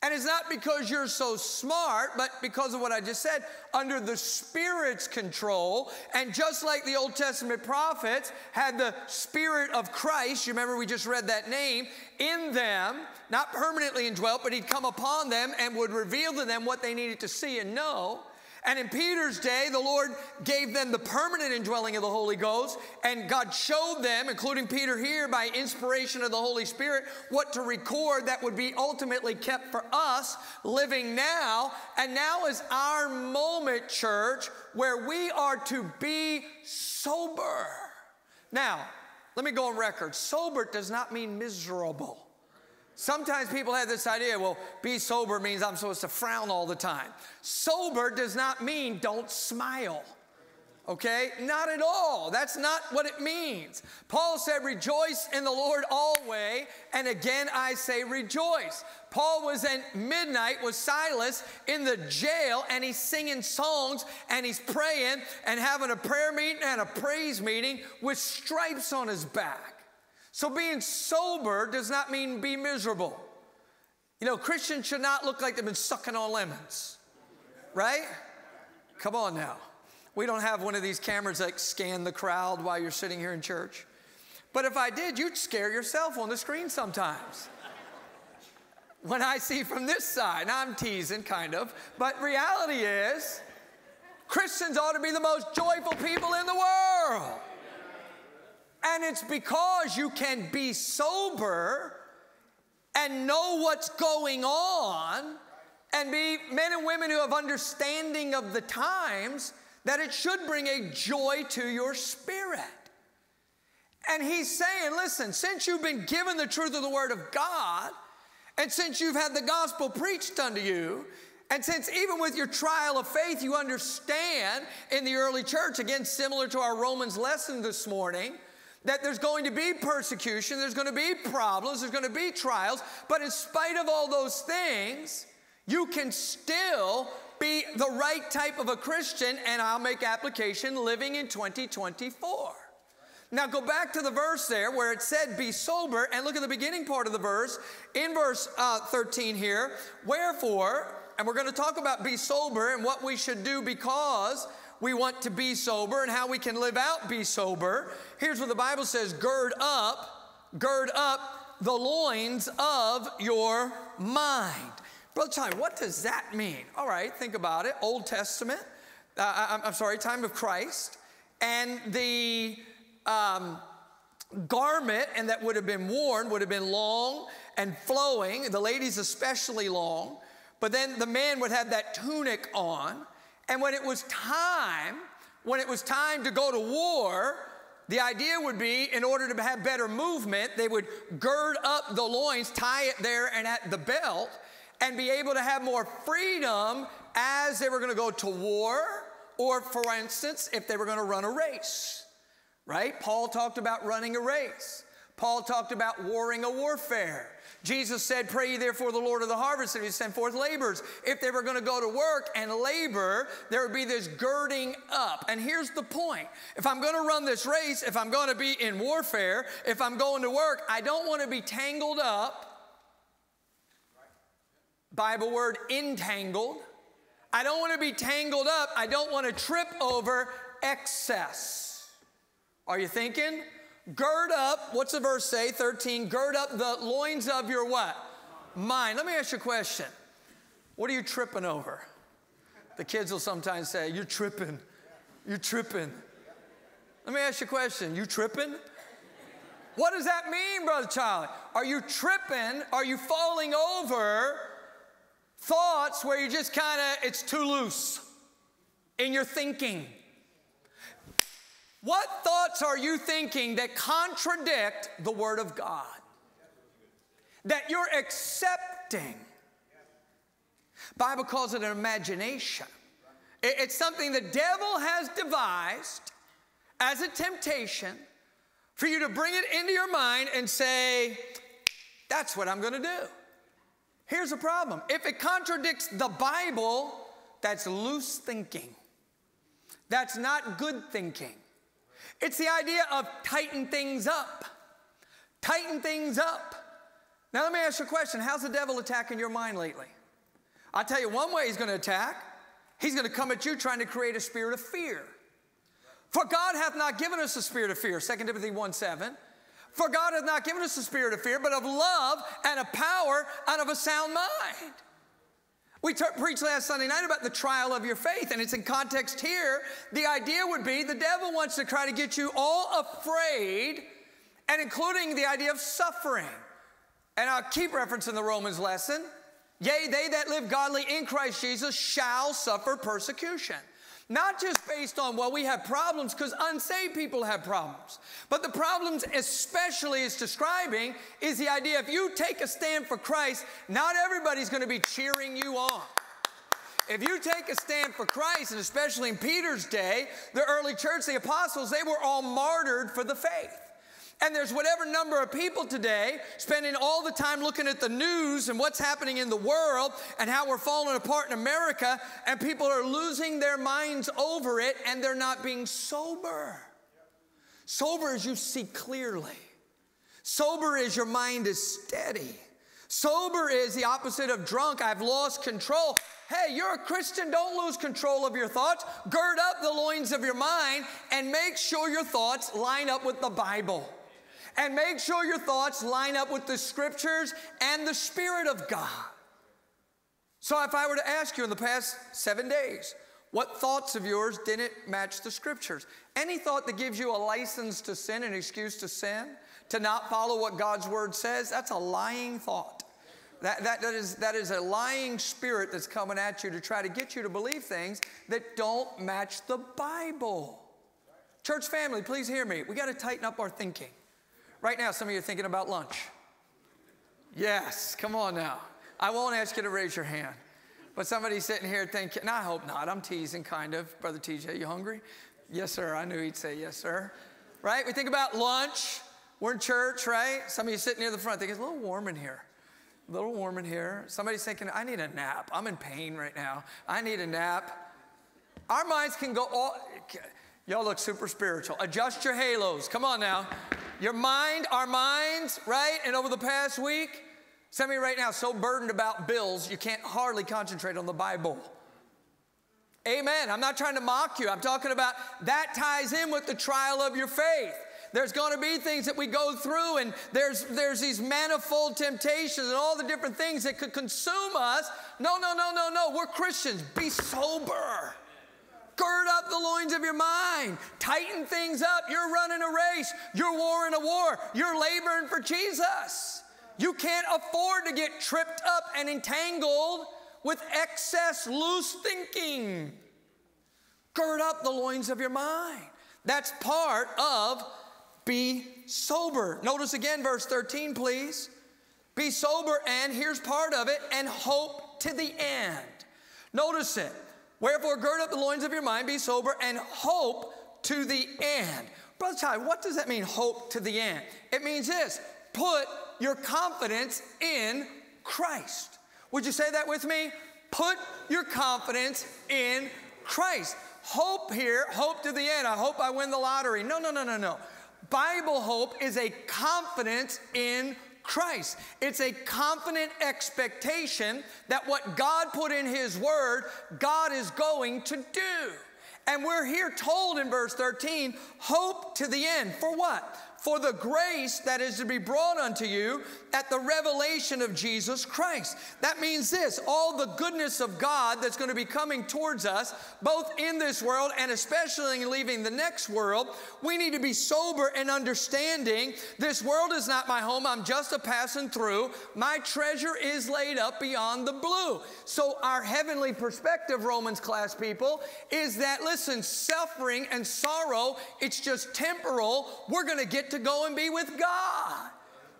And it's not because you're so smart, but because of what I just said, under the Spirit's control. And just like the Old Testament prophets had the Spirit of Christ, you remember we just read that name, in them, not permanently indwelt, but He'd come upon them and would reveal to them what they needed to see and know. And in Peter's day, the Lord gave them the permanent indwelling of the Holy Ghost, and God showed them, including Peter here, by inspiration of the Holy Spirit, what to record that would be ultimately kept for us living now. And now is our moment, church, where we are to be sober. Now, let me go on record. Sober does not mean miserable. Sometimes people have this idea, well, be sober means I'm supposed to frown all the time. Sober does not mean don't smile. Okay? Not at all. That's not what it means. Paul said, Rejoice in the Lord always, and again I say rejoice. Paul was at midnight with Silas in the jail, and he's singing songs, and he's praying, and having a prayer meeting and a praise meeting with stripes on his back. So being sober does not mean be miserable. You know, Christians should not look like they've been sucking on lemons, right? Come on now. We don't have one of these cameras that scan the crowd while you're sitting here in church. But if I did, you'd scare yourself on the screen sometimes. when I see from this side, I'm teasing kind of, but reality is Christians ought to be the most joyful people in the world. And it's because you can be sober and know what's going on and be men and women who have understanding of the times that it should bring a joy to your spirit. And he's saying, listen, since you've been given the truth of the Word of God, and since you've had the gospel preached unto you, and since even with your trial of faith, you understand in the early church, again, similar to our Romans lesson this morning, that there's going to be persecution, there's going to be problems, there's going to be trials, but in spite of all those things, you can still be the right type of a Christian, and I'll make application living in 2024. Now go back to the verse there where it said, Be sober, and look at the beginning part of the verse. In verse uh, 13 here, wherefore, and we're going to talk about be sober and what we should do because we want to be sober and how we can live out be sober. Here's what the Bible says gird up, gird up the loins of your mind. Brother Time, what does that mean? All right, think about it. Old Testament, uh, I'm sorry, time of Christ, and the um, garment and that would have been worn would have been long and flowing, the ladies especially long, but then the man would have that tunic on. And when it was time, when it was time to go to war, the idea would be in order to have better movement, they would gird up the loins, tie it there and at the belt, and be able to have more freedom as they were going to go to war, or for instance, if they were going to run a race, right? Paul talked about running a race. Paul talked about warring a warfare. Jesus said, Pray ye therefore the Lord of the harvest that he send forth laborers. If they were going to go to work and labor, there would be this girding up. And here's the point if I'm going to run this race, if I'm going to be in warfare, if I'm going to work, I don't want to be tangled up Bible word entangled. I don't want to be tangled up. I don't want to trip over excess. Are you thinking? Gird up, what's the verse say? 13, gird up the loins of your what? Mind. Let me ask you a question. What are you tripping over? The kids will sometimes say, You're tripping. You're tripping. Let me ask you a question. You tripping? What does that mean, Brother Charlie? Are you tripping? Are you falling over? thoughts where you just kind of, it's too loose in your thinking. What thoughts are you thinking that contradict the Word of God? That you're accepting. Bible calls it an imagination. It's something the devil has devised as a temptation for you to bring it into your mind and say, that's what I'm going to do. Here's the problem if it contradicts the Bible, that's loose thinking. That's not good thinking. It's the idea of tighten things up. Tighten things up. Now, let me ask you a question How's the devil attacking your mind lately? I'll tell you one way he's going to attack. He's going to come at you trying to create a spirit of fear. For God hath not given us a spirit of fear, 2 Timothy 1 7. For God hath not given us a spirit of fear, but of love and of power and of a sound mind. We t- preached last Sunday night about the trial of your faith, and it's in context here. The idea would be the devil wants to try to get you all afraid, and including the idea of suffering. And I'll keep referencing the Romans lesson. Yea, they that live godly in Christ Jesus shall suffer persecution. Not just based on, well, we have problems, because unsaved people have problems. But the problems, especially is describing, is the idea if you take a stand for Christ, not everybody's going to be cheering you on. If you take a stand for Christ, and especially in Peter's day, the early church, the apostles, they were all martyred for the faith. And there's whatever number of people today spending all the time looking at the news and what's happening in the world and how we're falling apart in America, and people are losing their minds over it and they're not being sober. Sober is you see clearly. Sober is your mind is steady. Sober is the opposite of drunk. I've lost control. Hey, you're a Christian. Don't lose control of your thoughts. Gird up the loins of your mind and make sure your thoughts line up with the Bible. And make sure your thoughts line up with the scriptures and the Spirit of God. So, if I were to ask you in the past seven days, what thoughts of yours didn't match the scriptures? Any thought that gives you a license to sin, an excuse to sin, to not follow what God's word says, that's a lying thought. That, that, that, is, that is a lying spirit that's coming at you to try to get you to believe things that don't match the Bible. Church family, please hear me. We got to tighten up our thinking. Right now, some of you are thinking about lunch. Yes, come on now. I won't ask you to raise your hand. But somebody's sitting here thinking, no, I hope not. I'm teasing, kind of. Brother TJ, you hungry? Yes, sir. I knew he'd say yes, sir. Right? We think about lunch. We're in church, right? Some of you sitting near the front think it's a little warm in here. A little warm in here. Somebody's thinking, I need a nap. I'm in pain right now. I need a nap. Our minds can go all. Y'all look super spiritual. Adjust your halos. Come on now. Your mind, our minds, right? And over the past week, some of you right now so burdened about bills, you can't hardly concentrate on the Bible. Amen. I'm not trying to mock you. I'm talking about that ties in with the trial of your faith. There's going to be things that we go through, and there's, there's these manifold temptations and all the different things that could consume us. No, no, no, no, no. We're Christians. Be sober. Gird up the loins of your mind. Tighten things up. You're running a race. You're warring a war. You're laboring for Jesus. You can't afford to get tripped up and entangled with excess loose thinking. Gird up the loins of your mind. That's part of be sober. Notice again verse 13, please. Be sober, and here's part of it, and hope to the end. Notice it. Wherefore, gird up the loins of your mind, be sober, and hope to the end. Brother Ty, what does that mean, hope to the end? It means this put your confidence in Christ. Would you say that with me? Put your confidence in Christ. Hope here, hope to the end. I hope I win the lottery. No, no, no, no, no. Bible hope is a confidence in Christ. It's a confident expectation that what God put in His Word, God is going to do. And we're here told in verse 13, hope to the end. For what? for the grace that is to be brought unto you at the revelation of Jesus Christ. That means this all the goodness of God that's going to be coming towards us, both in this world and especially in leaving the next world, we need to be sober and understanding this world is not my home, I'm just a passing through. My treasure is laid up beyond the blue. So, our heavenly perspective, Romans class people, is that listen, suffering and sorrow, it's just temporal. We're going to get to go and be with God.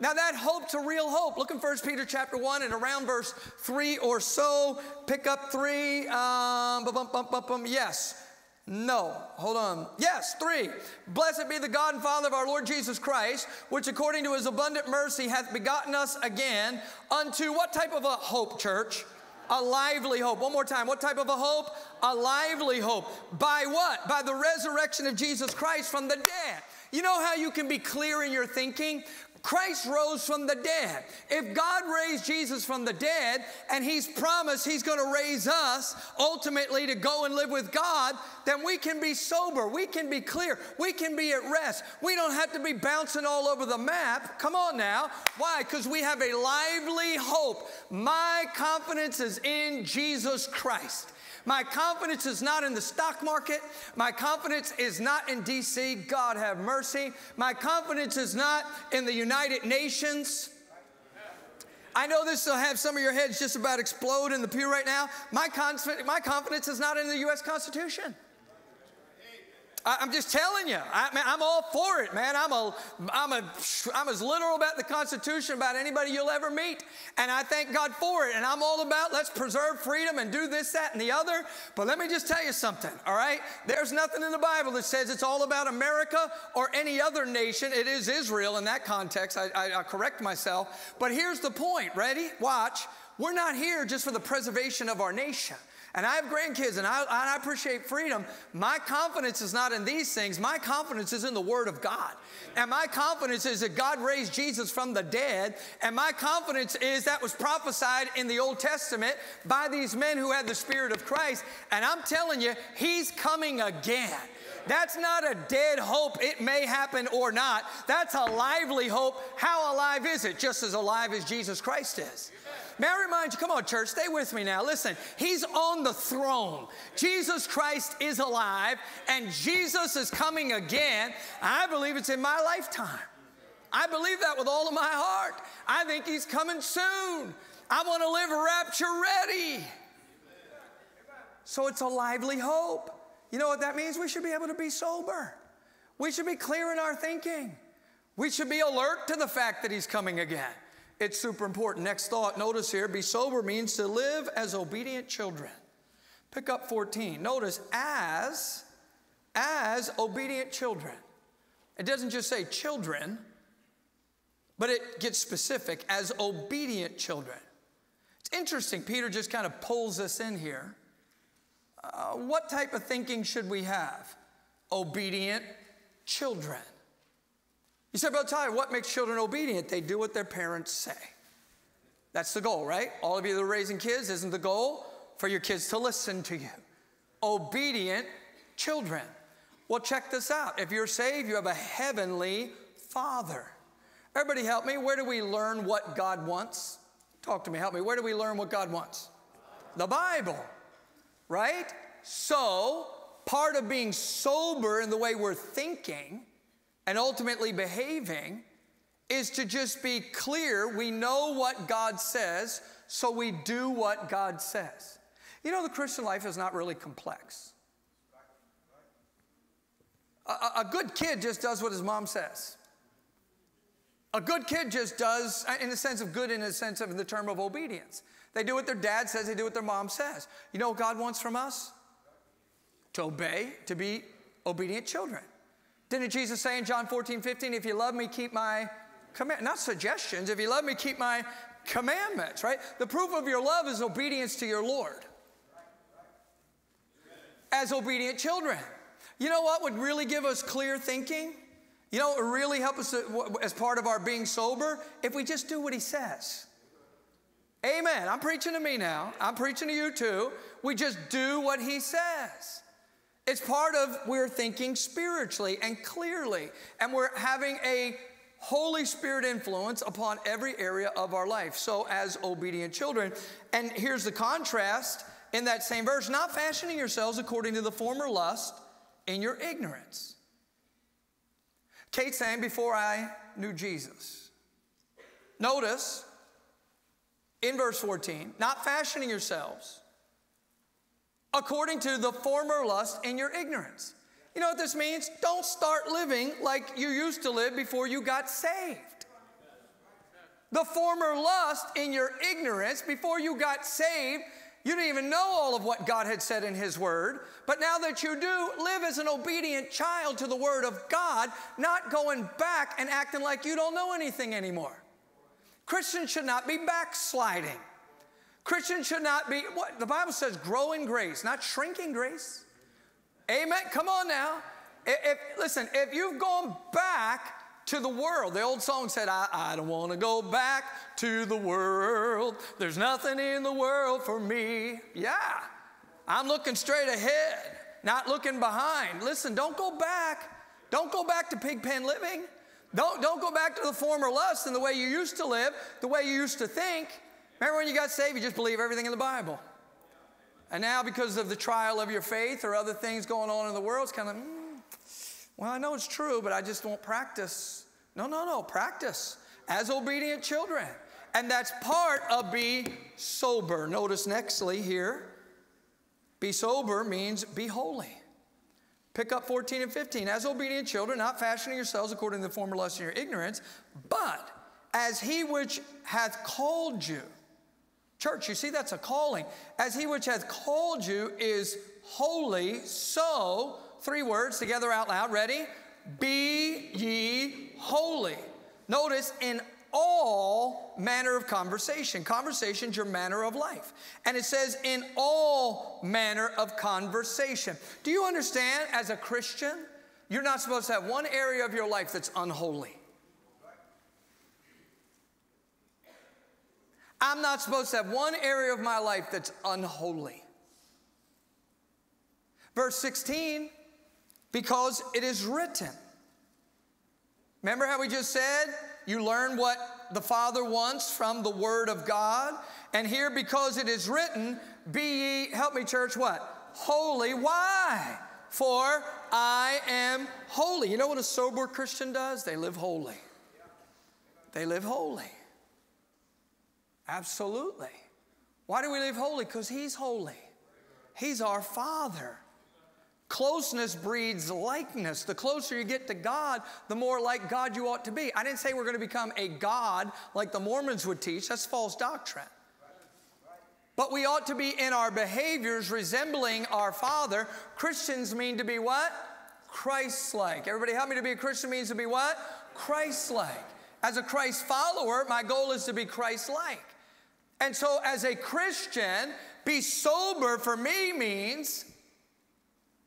Now that hope a real hope. Look in 1 Peter chapter 1 and around verse 3 or so. Pick up 3. Um, bum, bum, bum, yes. No. Hold on. Yes, 3. Blessed be the God and Father of our Lord Jesus Christ, which according to his abundant mercy hath begotten us again unto what type of a hope, church? A lively hope. One more time. What type of a hope? A lively hope. By what? By the resurrection of Jesus Christ from the dead. You know how you can be clear in your thinking? Christ rose from the dead. If God raised Jesus from the dead and He's promised He's going to raise us ultimately to go and live with God, then we can be sober. We can be clear. We can be at rest. We don't have to be bouncing all over the map. Come on now. Why? Because we have a lively hope. My confidence is in Jesus Christ. My confidence is not in the stock market. My confidence is not in DC. God have mercy. My confidence is not in the United Nations. I know this will have some of your heads just about explode in the pew right now. My, confidence, my confidence is not in the U.S. Constitution. I, am just telling you, I, am all for it, man. I'm, a, I'm, a, I'm as literal about the Constitution about anybody you'll ever meet. And I thank God for it. And I'm all about let's preserve freedom and do this, that, and the other. But let me just tell you something, all right? There's nothing in the Bible that says it's all about America or any other nation. It is Israel in that context. I, I, I correct myself. But here's the point ready? Watch. We're not here just for the preservation of our nation. And I have grandkids and I, and I appreciate freedom, my confidence is not in these things. My confidence is in the Word of God. And my confidence is that God raised Jesus from the dead. And my confidence is that was prophesied in the Old Testament by these men who had the Spirit of Christ. And I'm telling you, He's coming again. That's not a dead hope. It may happen or not. That's a lively hope. How alive is it? Just as alive as Jesus Christ is. May I remind you, come on, church, stay with me now. Listen, He's on the throne. Jesus Christ is alive, and Jesus is coming again. I believe it's in my lifetime. I believe that with all of my heart. I think He's coming soon. I want to live rapture ready. So it's a lively hope. You know what that means? We should be able to be sober. We should be clear in our thinking. We should be alert to the fact that He's coming again. It's super important. Next thought, notice here be sober means to live as obedient children. Pick up 14. Notice as as obedient children. It doesn't just say children, but it gets specific as obedient children. It's interesting. Peter just kind of pulls us in here. Uh, what type of thinking should we have? Obedient children. You said, Brother Tyler, what makes children obedient? They do what their parents say. That's the goal, right? All of you that are raising kids, isn't the goal for your kids to listen to you? Obedient children. Well, check this out. If you're saved, you have a heavenly father. Everybody help me. Where do we learn what God wants? Talk to me, help me. Where do we learn what God wants? The Bible, right? So, part of being sober in the way we're thinking and ultimately behaving is to just be clear. We know what God says, so we do what God says. You know, the Christian life is not really complex. A, a, good kid just does what his mom says. A good kid just does, in the sense of good, in the sense of the term of obedience. They do what their dad says, they do what their mom says. You know what God wants from us? To obey, to be obedient children. Didn't Jesus say in John 14, 15, if you love me, keep my command, not suggestions, if you love me, keep my commandments, right? The proof of your love is obedience to your Lord. As obedient children. You know what would really give us clear thinking? You know, it would really help us as part of our being sober if we just do what he says. Amen. I'm preaching to me now. I'm preaching to you too. We just do what he says. It's part of we're thinking spiritually and clearly, and we're having a Holy Spirit influence upon every area of our life. So, as obedient children, and here's the contrast in that same verse not fashioning yourselves according to the former lust in your ignorance. Kate saying, Before I knew Jesus. Notice in verse 14, not fashioning yourselves according to the former lust in your ignorance. You know what this means? Don't start living like you used to live before you got saved. The former lust in your ignorance, before you got saved, you didn't even know all of what God had said in His Word. But now that you do, live as an obedient child to the Word of God, not going back and acting like you don't know anything anymore. Christians should not be backsliding. Christians should not be, what the Bible says, grow in grace, not shrinking grace. Amen. Come on now. If, if, listen, if you've gone back to the world, the old song said, I, I don't want to go back to the world. There's nothing in the world for me. Yeah, I'm looking straight ahead, not looking behind. Listen, don't go back. Don't go back to pigpen living. Don't, don't go back to the former lust and the way you used to live, the way you used to think. Remember when you got saved, you just believe everything in the Bible. And now, because of the trial of your faith or other things going on in the world, it's kind of, mm, well, I know it's true, but I just won't practice. No, no, no, practice as obedient children. And that's part of be sober. Notice nextly here, be sober means be holy. Pick up 14 and 15. As obedient children, not fashioning yourselves according to the former lust of your ignorance, but as he which hath called you, Church, you see, that's a calling. As he which hath called you is holy, so, three words together out loud, ready? Be ye holy. Notice, in all manner of conversation. Conversation's your manner of life. And it says, in all manner of conversation. Do you understand, as a Christian, you're not supposed to have one area of your life that's unholy? I'm not supposed to have one area of my life that's unholy. Verse 16, because it is written. Remember how we just said you learn what the Father wants from the Word of God? And here, because it is written, be ye, help me, church, what? Holy. Why? For I am holy. You know what a sober Christian does? They live holy. They live holy. Absolutely. Why do we live holy? Because He's holy. He's our Father. Closeness breeds likeness. The closer you get to God, the more like God you ought to be. I didn't say we're going to become a God like the Mormons would teach. That's false doctrine. But we ought to be in our behaviors resembling our Father. Christians mean to be what? Christ like. Everybody help me to be a Christian means to be what? Christ like. As a Christ follower, my goal is to be Christ like. And so, as a Christian, be sober for me means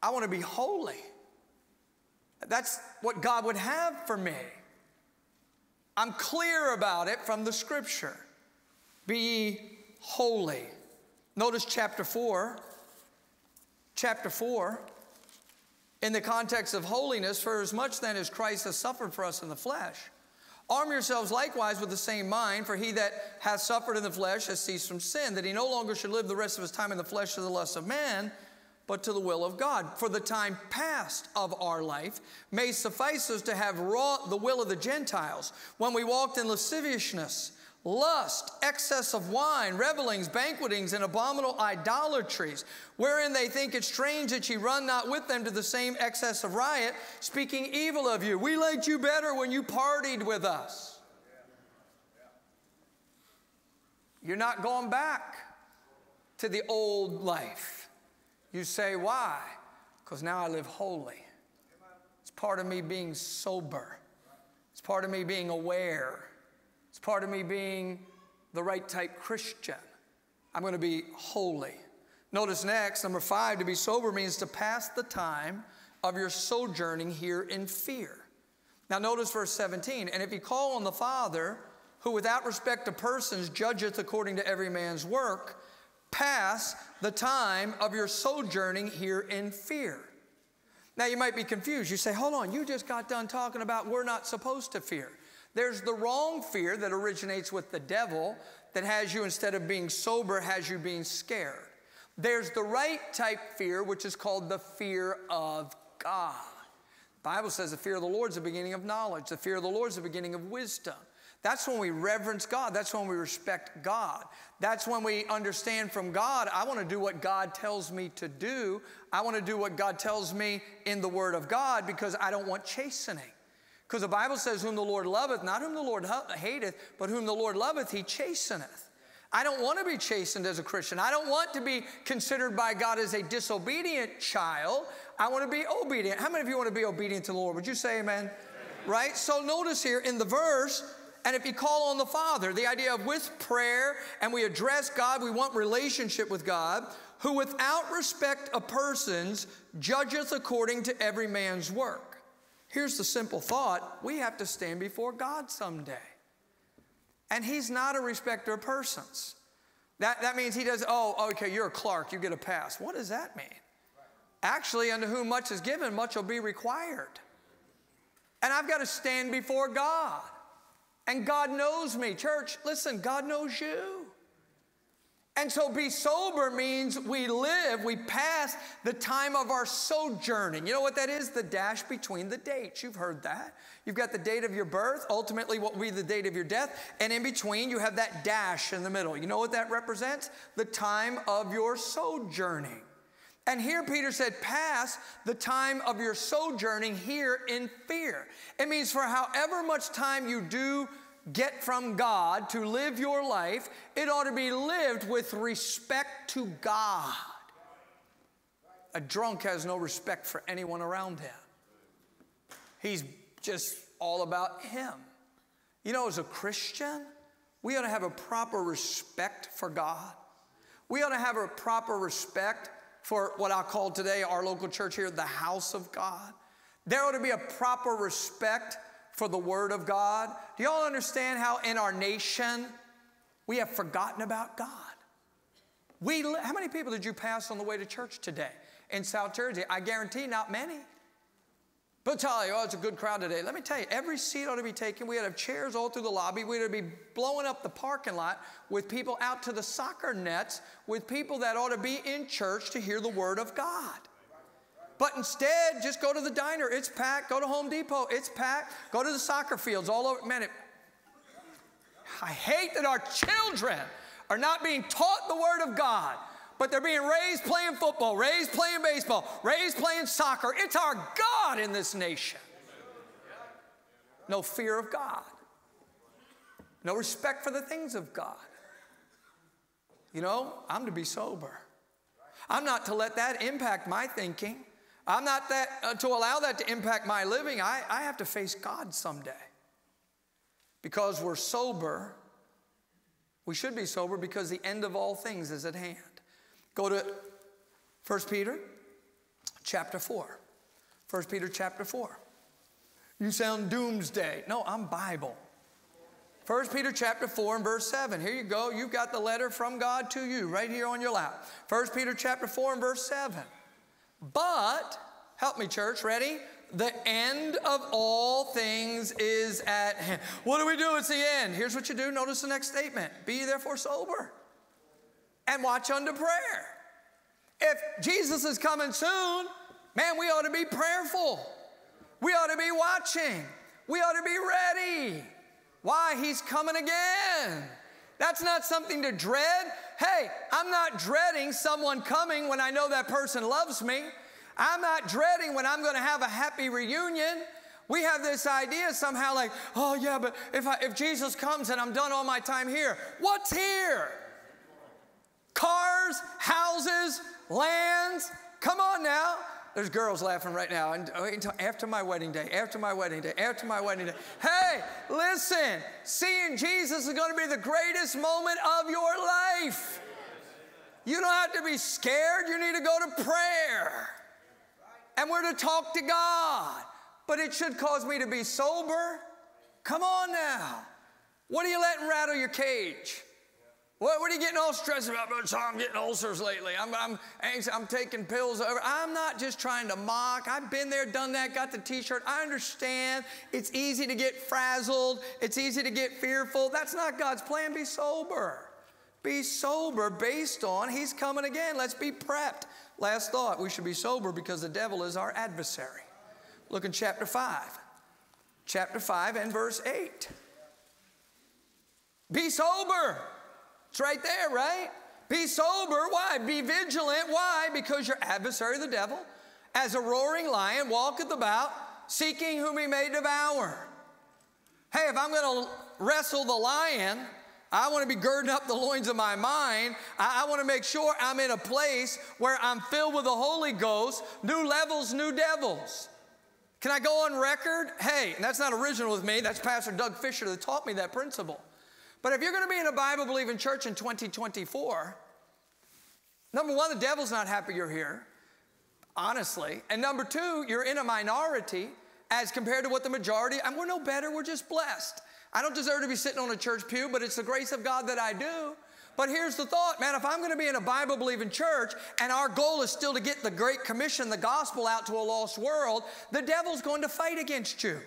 I want to be holy. That's what God would have for me. I'm clear about it from the scripture. Be holy. Notice chapter 4. Chapter 4. In the context of holiness, for as much then as Christ has suffered for us in the flesh, arm yourselves likewise with the same mind, for he that hath suffered in the flesh has ceased from sin, that he no longer should live the rest of his time in the flesh to the lust of man but to the will of God. For the time past of our life may suffice us to have wrought the will of the Gentiles when we walked in lasciviousness, lust, excess of wine, revelings, banquetings, and abominable idolatries, wherein they think it strange that ye run not with them to the same excess of riot, speaking evil of you. We liked you better when you partied with us. You're not going back to the old life. You say, why? Because now I live holy. It's part of me being sober. It's part of me being aware. It's part of me being the right type Christian. I'm going to be holy. Notice next, number five, to be sober means to pass the time of your sojourning here in fear. Now, notice verse 17. And if you call on the Father, who without respect to persons judgeth according to every man's work, pass the time of your sojourning here in fear. Now, you might be confused. You say, hold on, you just got done talking about we're not supposed to fear. There's the wrong fear that originates with the devil that has you, instead of being sober, has you being scared. There's the right type fear, which is called the fear of God. The Bible says the fear of the Lord is the beginning of knowledge. The fear of the Lord is the beginning of wisdom. That's when we reverence God. That's when we respect God. That's when we understand from God, I want to do what God tells me to do. I want to do what God tells me in the Word of God because I don't want chastening. Because the Bible says, Whom the Lord loveth, not whom the Lord hateth, but whom the Lord loveth, he chasteneth. I don't want to be chastened as a Christian. I don't want to be considered by God as a disobedient child. I want to be obedient. How many of you want to be obedient to the Lord? Would you say amen? amen. Right? So notice here in the verse, and if you call on the Father, the idea of with prayer and we address God, we want relationship with God, who without respect of persons judgeth according to every man's work. Here's the simple thought we have to stand before God someday. And He's not a respecter of persons. That, that means He does, oh, okay, you're a clerk, you get a pass. What does that mean? Actually, unto whom much is given, much will be required. And I've got to stand before God. And God knows me. Church, listen, God knows you. And so be sober means we live, we pass the time of our sojourning. You know what that is? The dash between the dates. You've heard that. You've got the date of your birth, ultimately, what will be the date of your death. And in between, you have that dash in the middle. You know what that represents? The time of your sojourning. And here Peter said, pass the time of your sojourning here in fear. It means for however much time you do get from God to live your life, it ought to be lived with respect to God. A drunk has no respect for anyone around him. He's just all about him. You know, as a Christian, we ought to have a proper respect for God. We ought to have a proper respect for what I call today our local church here, the house of God. There ought to be a proper respect for the Word of God. Do y'all understand how in our nation we have forgotten about God? We, how many people did you pass on the way to church today in South Jersey? I guarantee not many. But tell you, oh, it's a good crowd today. Let me tell you, every seat ought to be taken. We ought to have chairs all through the lobby. We ought to be blowing up the parking lot with people out to the soccer nets, with people that ought to be in church to hear the Word of God. But instead, just go to the diner. It's packed. Go to Home Depot. It's packed. Go to the soccer fields all over. Man, it, I hate that our children are not being taught the Word of God, but they're being raised playing football, raised playing baseball, raised playing soccer. It's our God in this nation. No fear of God, no respect for the things of God. You know, I'm to be sober. I'm not to let that impact my thinking. I'm not that uh, to allow that to impact my living. I, I have to face God someday. Because we're sober, we should be sober because the end of all things is at hand. Go to 1 Peter chapter 4. 1 Peter chapter 4. You sound doomsday. No, I'm Bible. 1 Peter chapter 4 and verse 7. Here you go. You've got the letter from God to you right here on your lap. 1 Peter chapter 4 and verse 7. But, help me, church, ready? The end of all things is at hand. What do we do? It's the end. Here's what you do. Notice the next statement Be therefore sober and watch unto prayer. If Jesus is coming soon, man, we ought to be prayerful. We ought to be watching. We ought to be ready. Why? He's coming again. That's not something to dread. Hey, I'm not dreading someone coming when I know that person loves me. I'm not dreading when I'm going to have a happy reunion. We have this idea somehow like, oh yeah, but if, I, if Jesus comes and I'm done all my time here, what's here? Cars, houses, lands. Come on now. There's girls laughing right now. And uh, until after my wedding day, after my wedding day, after my wedding day. Hey, listen, seeing Jesus is going to be the greatest moment of your life. You don't have to be scared. You need to go to prayer. And we're to talk to God. But it should cause me to be sober. Come on now. What are you letting rattle your cage? What, what, are you getting all stressed about, so I'm getting ulcers lately. I'm, I'm anxious. I'm taking pills. Over. I'm not just trying to mock. I've been there, done that, got the t shirt. I understand. It's easy to get frazzled, it's easy to get fearful. That's not God's plan. Be sober. Be sober based on He's coming again. Let's be prepped. Last thought we should be sober because the devil is our adversary. Look in chapter 5. Chapter 5 and verse 8. Be sober. It's right there, right? Be sober. Why? Be vigilant. Why? Because your adversary, the devil, as a roaring lion, walketh about, seeking whom he may devour. Hey, if I'm going to wrestle the lion, I want to be girding up the loins of my mind. I, I want to make sure I'm in a place where I'm filled with the Holy Ghost, new levels, new devils. Can I go on record? Hey, and that's not original with me, that's Pastor Doug Fisher that taught me that principle. But if you're going to be in a Bible believing church in 2024, number one, the devil's not happy you're here, honestly. And number two, you're in a minority as compared to what the majority, and we're no better, we're just blessed. I don't deserve to be sitting on a church pew, but it's the grace of God that I do. But here's the thought, man, if I'm going to be in a Bible believing church and our goal is still to get the Great Commission, the gospel out to a lost world, the devil's going to fight against you.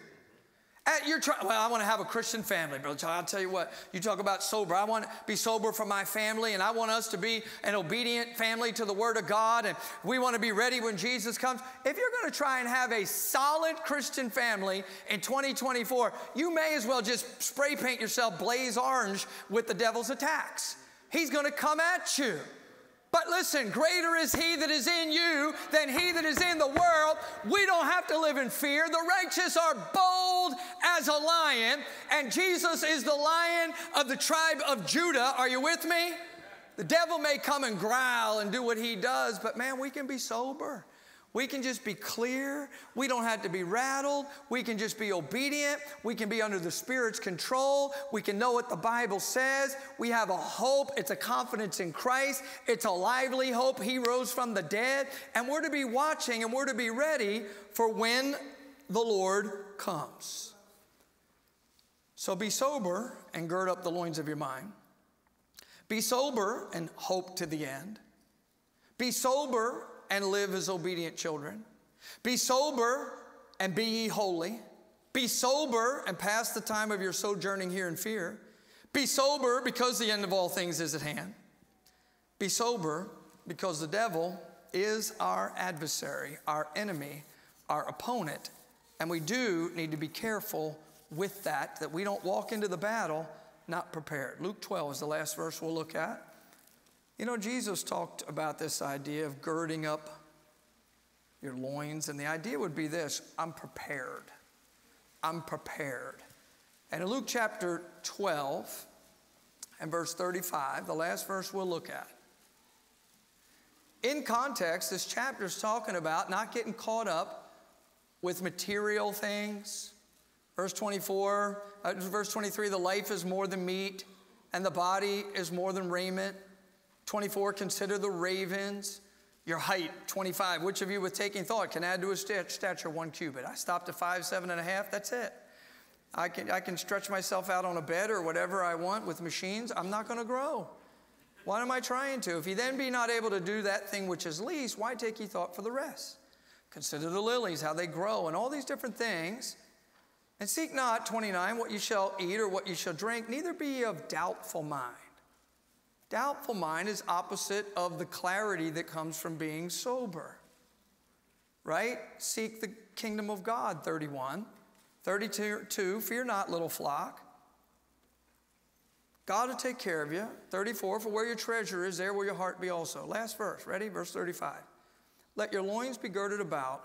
Uh, at your try, well, I want to have a Christian family, brother. I'll tell you what. You talk about sober. I want to be sober for my family, and I want us to be an obedient family to the Word of God, and we want to be ready when Jesus comes. If you're going to try and have a solid Christian family in 2024, you may as well just spray paint yourself blaze orange with the devil's attacks. He's going to come at you. But listen, greater is he that is in you than he that is in the world. We don't have to live in fear. The righteous are bold as a lion, and Jesus is the lion of the tribe of Judah. Are you with me? The devil may come and growl and do what he does, but man, we can be sober. We can just be clear. We don't have to be rattled. We can just be obedient. We can be under the Spirit's control. We can know what the Bible says. We have a hope. It's a confidence in Christ. It's a lively hope. He rose from the dead. And we're to be watching and we're to be ready for when the Lord comes. So be sober and gird up the loins of your mind. Be sober and hope to the end. Be sober and live as obedient children. Be sober and be ye holy. Be sober and pass the time of your sojourning here in fear. Be sober because the end of all things is at hand. Be sober because the devil is our adversary, our enemy, our opponent, and we do need to be careful with that, that we don't walk into the battle not prepared. Luke 12 is the last verse we'll look at. You know, Jesus talked about this idea of girding up your loins, and the idea would be this I'm prepared. I'm prepared. And in Luke chapter 12 and verse 35, the last verse we'll look at, in context, this chapter is talking about not getting caught up with material things. Verse 24, uh, verse 23, the life is more than meat, and the body is more than raiment. 24, consider the ravens. Your height, 25. Which of you with taking thought can add to his stature one cubit? I stopped at five, seven and a half. That's it. I can, I can stretch myself out on a bed or whatever I want with machines. I'm not going to grow. Why am I trying to? If ye then be not able to do that thing which is least, why take ye thought for the rest? Consider the lilies, how they grow, and all these different things. And seek not, 29, what you shall eat or what you shall drink, neither be ye of doubtful mind. Doubtful mind is opposite of the clarity that comes from being sober. Right? Seek the kingdom of God, 31. 32, fear not, little flock. God will take care of you. 34, for where your treasure is, there will your heart be also. Last verse, ready? Verse 35. Let your loins be girded about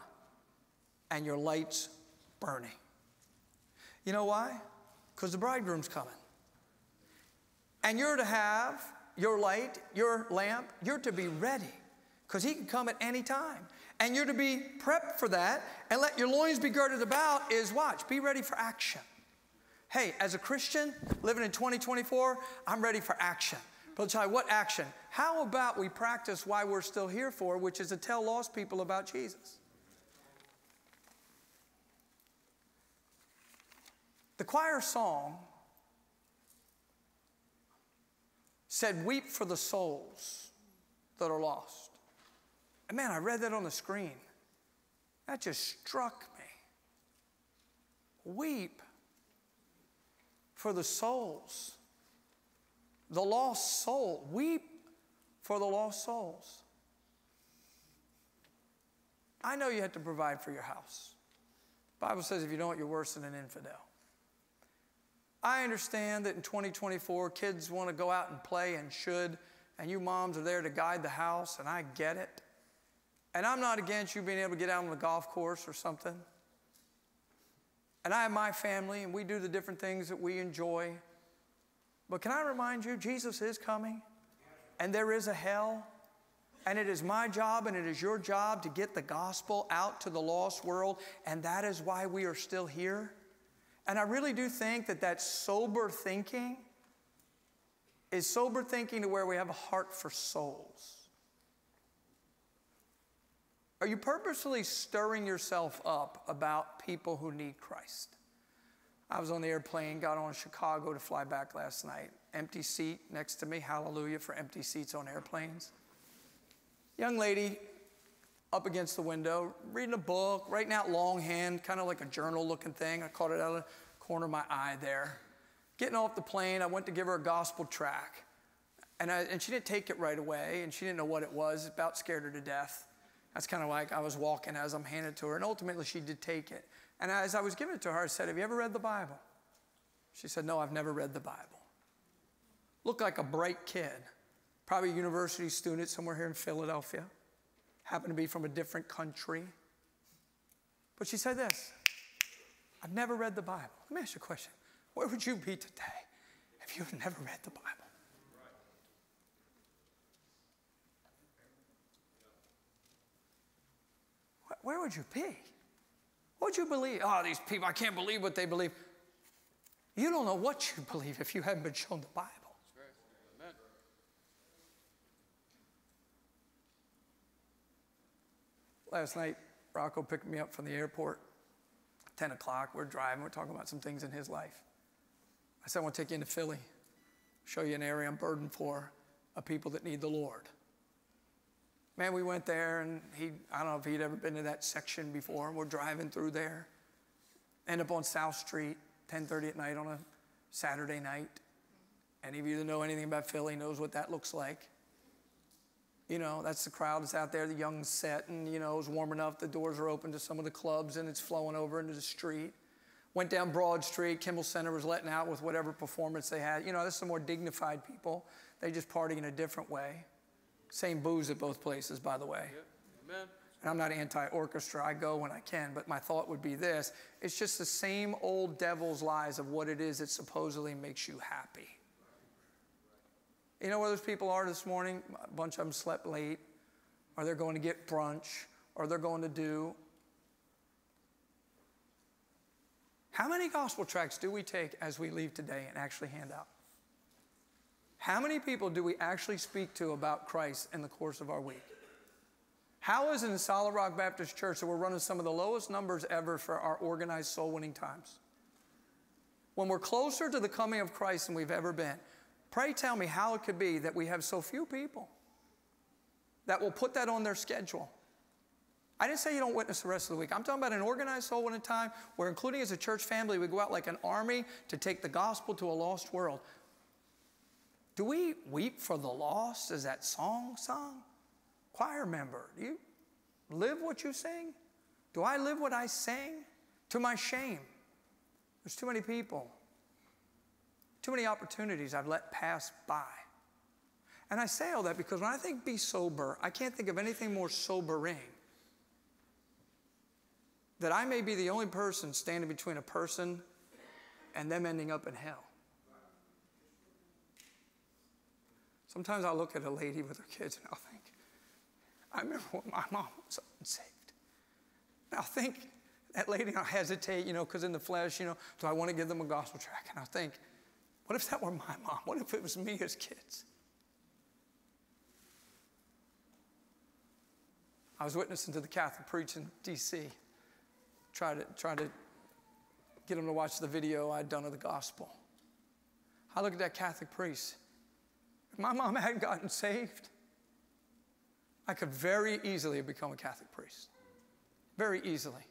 and your lights burning. You know why? Because the bridegroom's coming. And you're to have your light, your lamp, you're to be ready because he can come at any time. And you're to be prepped for that and let your loins be girded about is watch, be ready for action. Hey, as a Christian living in 2024, I'm ready for action. Tell you what action? How about we practice why we're still here for, which is to tell lost people about Jesus? The choir song said, Weep for the souls that are lost. And man, I read that on the screen. That just struck me. Weep for the souls, the lost soul. Weep for the lost souls. I know you have to provide for your house. The Bible says if you don't, you're worse than an infidel. I understand that in 2024, kids want to go out and play and should, and you moms are there to guide the house, and I get it. And I'm not against you being able to get out on the golf course or something. And I have my family, and we do the different things that we enjoy. But can I remind you, Jesus is coming, and there is a hell. And it is my job and it is your job to get the gospel out to the lost world, and that is why we are still here. And I really do think that that sober thinking is sober thinking to where we have a heart for souls. Are you purposely stirring yourself up about people who need Christ? I was on the airplane, got on Chicago to fly back last night. Empty seat next to me. Hallelujah for empty seats on airplanes. Young lady up against the window, reading a book, writing out longhand, kind of like a journal looking thing. I caught it out of the corner of my eye there. Getting off the plane, I went to give her a gospel track. And, I, and she didn't take it right away, and she didn't know what it was. It about scared her to death. That's kind of like I was walking as I'm handing it to her. And ultimately, she did take it. And as I was giving it to her, I said, Have you ever read the Bible? She said, No, I've never read the Bible. Looked like a bright kid, probably a university student somewhere here in Philadelphia happened to be from a different country. But she said this I've never read the Bible. Let me ask you a question. Where would you be today if you had never read the Bible? where would you be? What would you believe? Oh, these people, I can't believe what they believe. You don't know what you believe if you haven't been shown the Bible. Last night, Rocco picked me up from the airport. 10 o'clock, we're driving, we're talking about some things in his life. I said, I want to take you into Philly, show you an area I'm burdened for of people that need the Lord. Man, we went there, and he, I don't know if he'd ever been to that section before. We're driving through there, end up on South Street, 10:30 at night on a Saturday night. Any of you that know anything about Philly knows what that looks like. You know, that's the crowd that's out there, the young set, and you know, it's warm enough. The doors are open to some of the clubs, and it's flowing over into the street. Went down Broad Street. Kimmel Center was letting out with whatever performance they had. You know, there's some more dignified people. They just party in a different way. Same booze at both places, by the way. Amen. And I'm not anti orchestra, I go when I can, but my thought would be this it's just the same old devil's lies of what it is that supposedly makes you happy. You know where those people are this morning? A bunch of them slept late, or they're going to get brunch, or they're going to do. How many gospel tracts do we take as we leave today and actually hand out? How many people do we actually speak to about Christ in the course of our week? How is it in Solid Rock Baptist Church that we're running some of the lowest numbers ever for our organized soul winning times? When we're closer to the coming of Christ than we've ever been, pray tell me how it could be that we have so few people that will put that on their schedule. I didn't say you don't witness the rest of the week. I'm talking about an organized soul a time where, including as a church family, we go out like an army to take the gospel to a lost world. Do we weep for the lost? Is that song sung? Choir member, do you live what you sing? Do I live what I sing? To my shame. There's too many people, too many opportunities I've let pass by. And I say all that because when I think be sober, I can't think of anything more sobering that I may be the only person standing between a person and them ending up in hell. Sometimes I'll look at a lady with her kids and I'll think, I remember when my mom was unsaved. And I'll think, that lady, I'll hesitate, you know, because in the flesh, you know, do I want to give them a gospel tract? And I'll think, what if that were my mom? What if it was me as kids? I was witnessing to the Catholic preach in D.C. Try to, try to get them to watch the video I'd done of the gospel. I look at that Catholic priest. If my mom *laughs* hadn't gotten saved, I could very easily have become a Catholic priest. Very easily.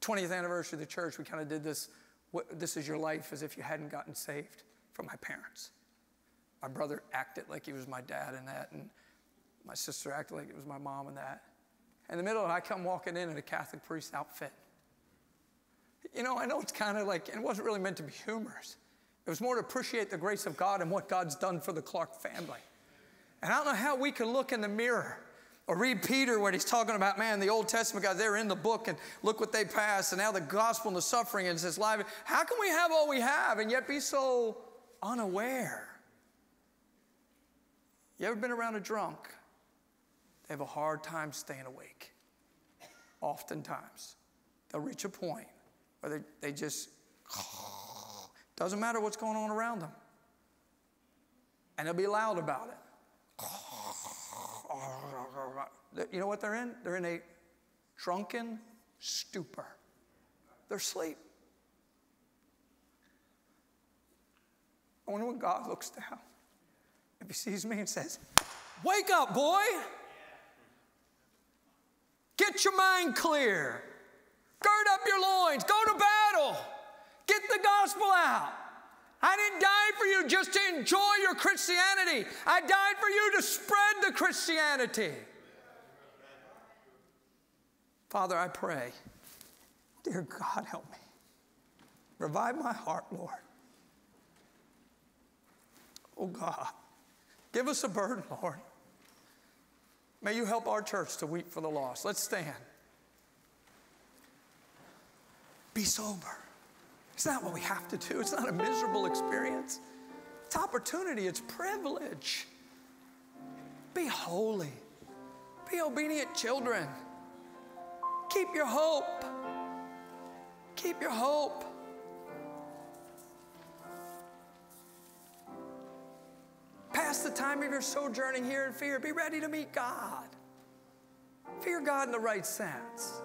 20th anniversary of the church, we kind of did this, what, this is your life as if you hadn't gotten saved from my parents. My brother acted like he was my dad in that, and my sister acted like it was my mom in that. In the middle, I come walking in in a Catholic priest outfit. You know, I know it's kind of like, it wasn't really meant to be humorous. It was more to appreciate the grace of God and what God's done for the Clark family. And I don't know how we can look in the mirror or read Peter when he's talking about, man, the Old Testament guys, they're in the book and look what they passed, and now the gospel and the suffering and his life. How can we have all we have and yet be so unaware? You ever been around a drunk? They have a hard time staying awake. Oftentimes. They'll reach a point where they, they just, *sniffs* doesn't matter what's going on around them. And they'll be loud about it. You know what they're in? They're in a drunken stupor. They're asleep. I wonder when God looks down, if he sees me and says, Wake up, boy! Get your mind clear. Gird up your loins. Go to battle. Get the gospel out. I didn't die for you just to enjoy your Christianity. I died for you to spread the Christianity. Father, I pray, dear God, help me. Revive my heart, Lord. Oh God, give us a burden, Lord. May you help our church to weep for the lost. Let's stand. Be sober. It's not what we have to do, it's not a miserable experience. It's opportunity, it's privilege. Be holy, Be obedient children. Keep your hope. Keep your hope. Pass the time of your sojourning here in fear. Be ready to meet God. Fear God in the right sense.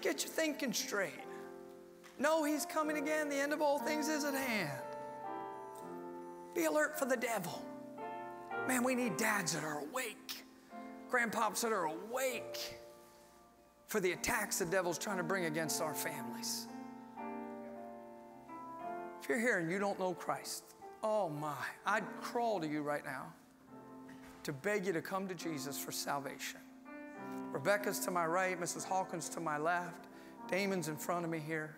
Get your thinking straight. Know He's coming again. The end of all things is at hand. Be alert for the devil. Man, we need dads that are awake, grandpops that are awake for the attacks the devil's trying to bring against our families. If you're here and you don't know Christ, oh my, I'd crawl to you right now to beg you to come to Jesus for salvation. Rebecca's to my right, Mrs. Hawkins to my left, Damon's in front of me here.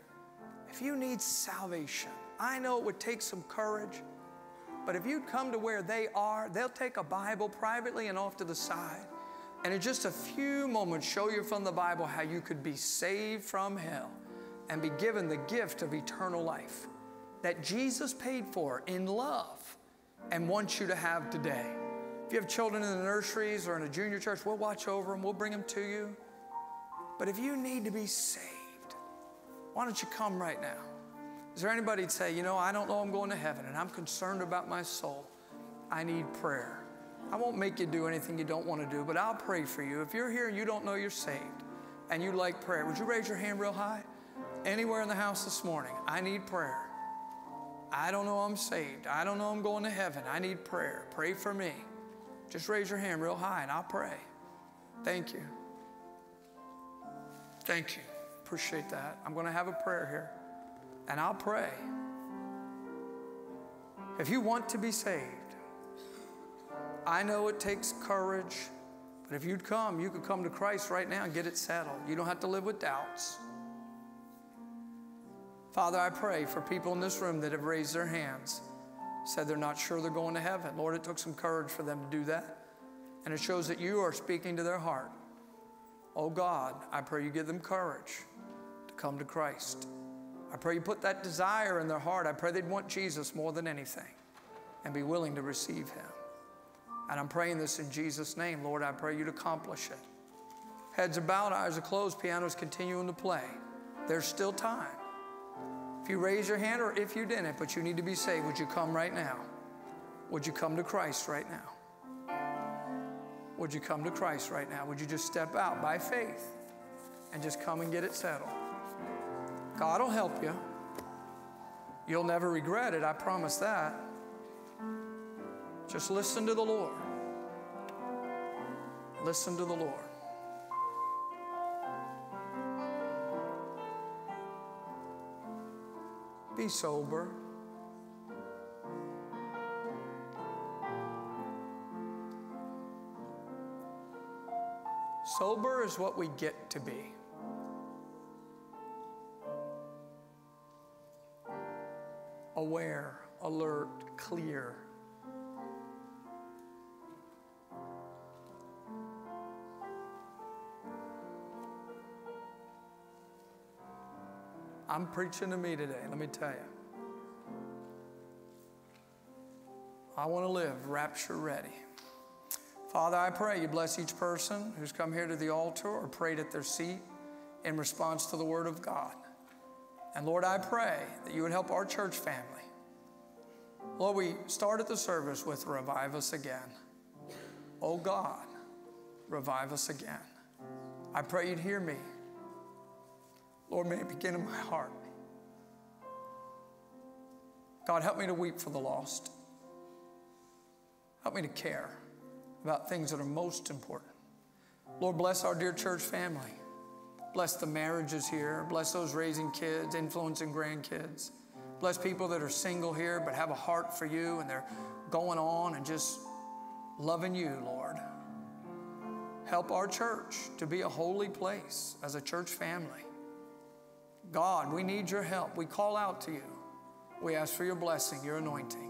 If you need salvation, I know it would take some courage, but if you'd come to where they are, they'll take a Bible privately and off to the side, and in just a few moments show you from the Bible how you could be saved from hell and be given the gift of eternal life that Jesus paid for in love and wants you to have today. If you have children in the nurseries or in a junior church, we'll watch over them, we'll bring them to you. But if you need to be saved, why don't you come right now? Is there anybody that say, you know, I don't know I'm going to heaven and I'm concerned about my soul. I need prayer. I won't make you do anything you don't want to do, but I'll pray for you. If you're here and you don't know you're saved and you like prayer, would you raise your hand real high? Anywhere in the house this morning, I need prayer. I don't know I'm saved. I don't know I'm going to heaven. I need prayer. Pray for me. Just raise your hand real high and I'll pray. Thank you. Thank you. Appreciate that. I'm going to have a prayer here and I'll pray. If you want to be saved, I know it takes courage, but if you'd come, you could come to Christ right now and get it settled. You don't have to live with doubts. Father, I pray for people in this room that have raised their hands, said they're not sure they're going to heaven. Lord, it took some courage for them to do that. And it shows that you are speaking to their heart. Oh God, I pray you give them courage to come to Christ. I pray you put that desire in their heart. I pray they'd want Jesus more than anything and be willing to receive him. And I'm praying this in Jesus' name. Lord, I pray you'd accomplish it. Heads are bowed, eyes are closed, piano's continuing to play. There's still time. If you raise your hand or if you didn't, but you need to be saved, would you come right now? Would you come to Christ right now? Would you come to Christ right now? Would you just step out by faith and just come and get it settled? God will help you. You'll never regret it, I promise that. Just listen to the Lord. Listen to the Lord. Be sober. Sober is what we get to be. Aware, alert, clear. I'm preaching to me today, let me tell you. I want to live rapture ready. Father, I pray you bless each person who's come here to the altar or prayed at their seat in response to the Word of God. And Lord, I pray that you would help our church family. Lord, we started the service with revive us again. Oh God, revive us again. I pray you'd hear me. Lord, may it begin in my heart. God, help me to weep for the lost. Help me to care about things that are most important. Lord, bless our dear church family. Bless the marriages here. Bless those raising kids, influencing grandkids. Bless people that are single here but have a heart for you and they're going on and just loving you, Lord. Help our church to be a holy place as a church family. God, we need your help. We call out to you. We ask for your blessing, your anointing.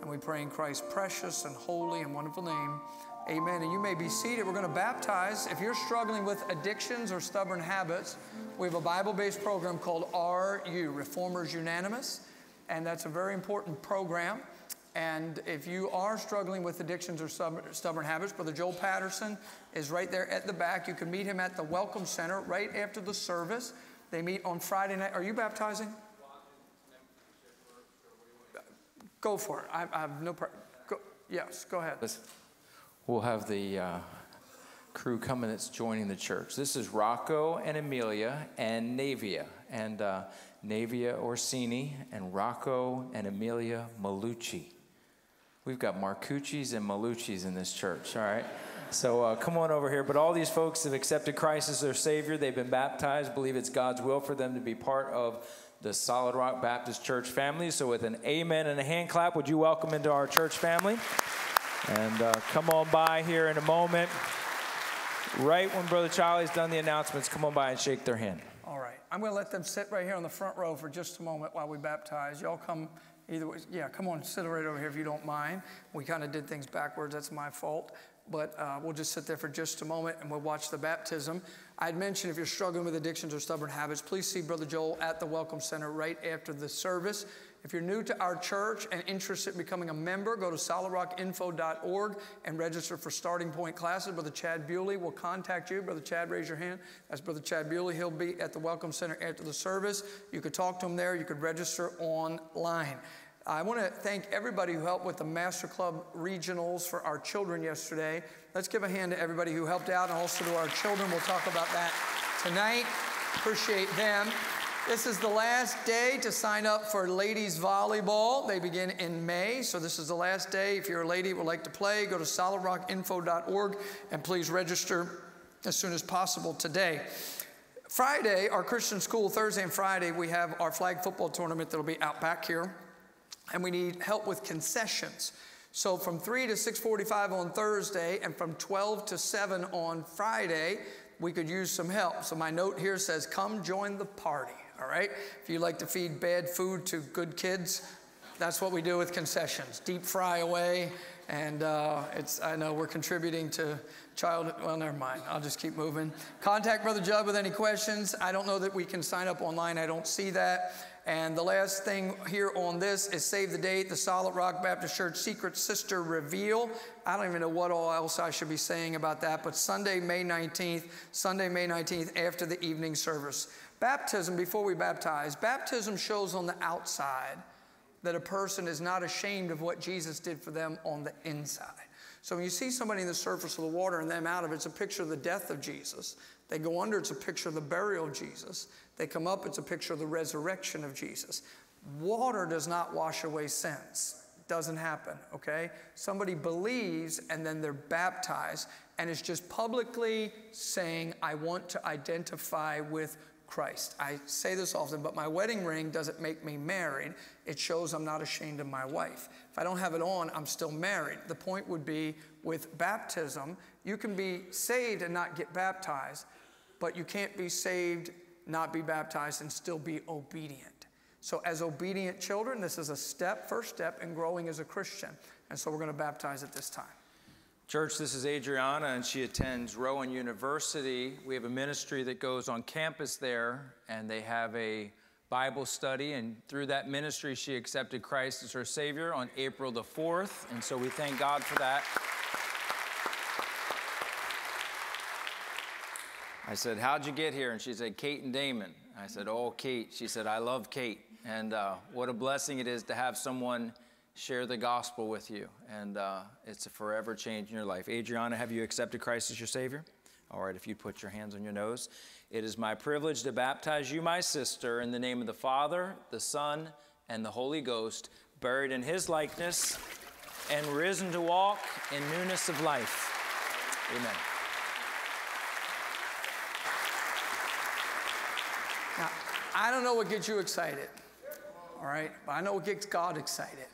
And we pray in Christ's precious and holy and wonderful name. Amen. And you may be seated. We're going to baptize. If you're struggling with addictions or stubborn habits, we have a Bible based program called RU, Reformers Unanimous. And that's a very important program. And if you are struggling with addictions or stubborn habits, Brother Joel Patterson is right there at the back. You can meet him at the Welcome Center right after the service. They meet on Friday night. Are you baptizing? Go for it. I, I have no problem. Yes, go ahead. We'll have the uh, crew coming that's joining the church. This is Rocco and Amelia and Navia. And uh, Navia Orsini and Rocco and Amelia Malucci. We've got Marcucci's and Malucci's in this church, all right? So uh, come on over here. But all these folks have accepted Christ as their Savior. They've been baptized, believe it's God's will for them to be part of the Solid Rock Baptist Church family. So, with an amen and a hand clap, would you welcome into our church family? And uh, come on by here in a moment. Right when Brother Charlie's done the announcements, come on by and shake their hand. All right. I'm going to let them sit right here on the front row for just a moment while we baptize. Y'all come either way. Yeah, come on, sit right over here if you don't mind. We kind of did things backwards. That's my fault. But uh, we'll just sit there for just a moment and we'll watch the baptism. I'd mentioned if you're struggling with addictions or stubborn habits, please see Brother Joel at the Welcome Center right after the service. If you're new to our church and interested in becoming a member, go to solidrockinfo.org and register for starting point classes. Brother Chad Bewley will contact you. Brother Chad, raise your hand. That's Brother Chad Bewley. He'll be at the Welcome Center after the service. You could talk to him there. You could register online. I want to thank everybody who helped with the Master Club regionals for our children yesterday. Let's give a hand to everybody who helped out and also to our children. We'll talk about that tonight. Appreciate them. This is the last day to sign up for ladies volleyball. They begin in May, so this is the last day. If you're a lady would like to play, go to solidrockinfo.org and please register as soon as possible today. Friday, our Christian school, Thursday and Friday, we have our flag football tournament that'll be out back here, and we need help with concessions. So from 3 to 6:45 on Thursday and from 12 to 7 on Friday, we could use some help. So my note here says, "Come join the party." all right? If you like to feed bad food to good kids, that's what we do with concessions. Deep fry away, and uh, it's, I know we're contributing to child, well, never mind. I'll just keep moving. Contact Brother Judd with any questions. I don't know that we can sign up online. I don't see that. And the last thing here on this is save the date, the Solid Rock Baptist Church Secret Sister Reveal. I don't even know what all else I should be saying about that, but Sunday, May 19th, Sunday, May 19th, after the evening service. Baptism, before we baptize, baptism shows on the outside that a person is not ashamed of what Jesus did for them on the inside. So when you see somebody in the surface of the water and them out of it, it's a picture of the death of Jesus. They go under, it's a picture of the burial of Jesus. They come up, it's a picture of the resurrection of Jesus. Water does not wash away sins. It doesn't happen, okay? Somebody believes and then they're baptized, and it's just publicly saying, I want to identify with Christ. I say this often, but my wedding ring doesn't make me married. It shows I'm not ashamed of my wife. If I don't have it on, I'm still married. The point would be with baptism, you can be saved and not get baptized, but you can't be saved, not be baptized, and still be obedient. So, as obedient children, this is a step, first step in growing as a Christian. And so, we're going to baptize at this time. Church, this is Adriana, and she attends Rowan University. We have a ministry that goes on campus there, and they have a Bible study. And through that ministry, she accepted Christ as her Savior on April the 4th. And so we thank God for that. I said, How'd you get here? And she said, Kate and Damon. I said, Oh, Kate. She said, I love Kate. And uh, what a blessing it is to have someone share the gospel with you. And uh, it's a forever change in your life. Adriana, have you accepted Christ as your Savior? All right, if you put your hands on your nose. It is my privilege to baptize you, my sister, in the name of the Father, the Son, and the Holy Ghost, buried in His likeness and risen to walk in newness of life. Amen. I don't know what gets you excited, all right? But I know what gets God excited.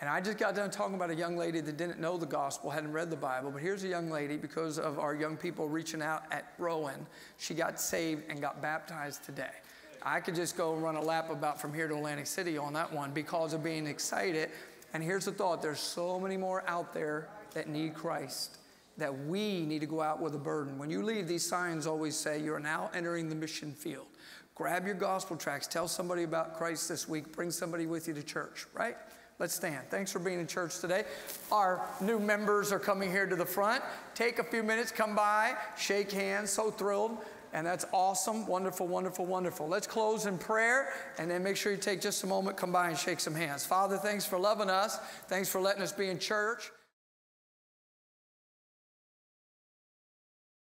And I just got done talking about a young lady that didn't know the gospel, hadn't read the Bible, but here's a young lady because of our young people reaching out at Rowan. She got saved and got baptized today. I could just go run a lap about from here to Atlantic City on that one because of being excited. And here's the thought there's so many more out there that need Christ that we need to go out with a burden. When you leave, these signs always say you're now entering the mission field. Grab your gospel tracts, tell somebody about Christ this week, bring somebody with you to church, right? Let's stand. Thanks for being in church today. Our new members are coming here to the front. Take a few minutes, come by, shake hands. So thrilled. And that's awesome. Wonderful, wonderful, wonderful. Let's close in prayer and then make sure you take just a moment, come by and shake some hands. Father, thanks for loving us. Thanks for letting us be in church.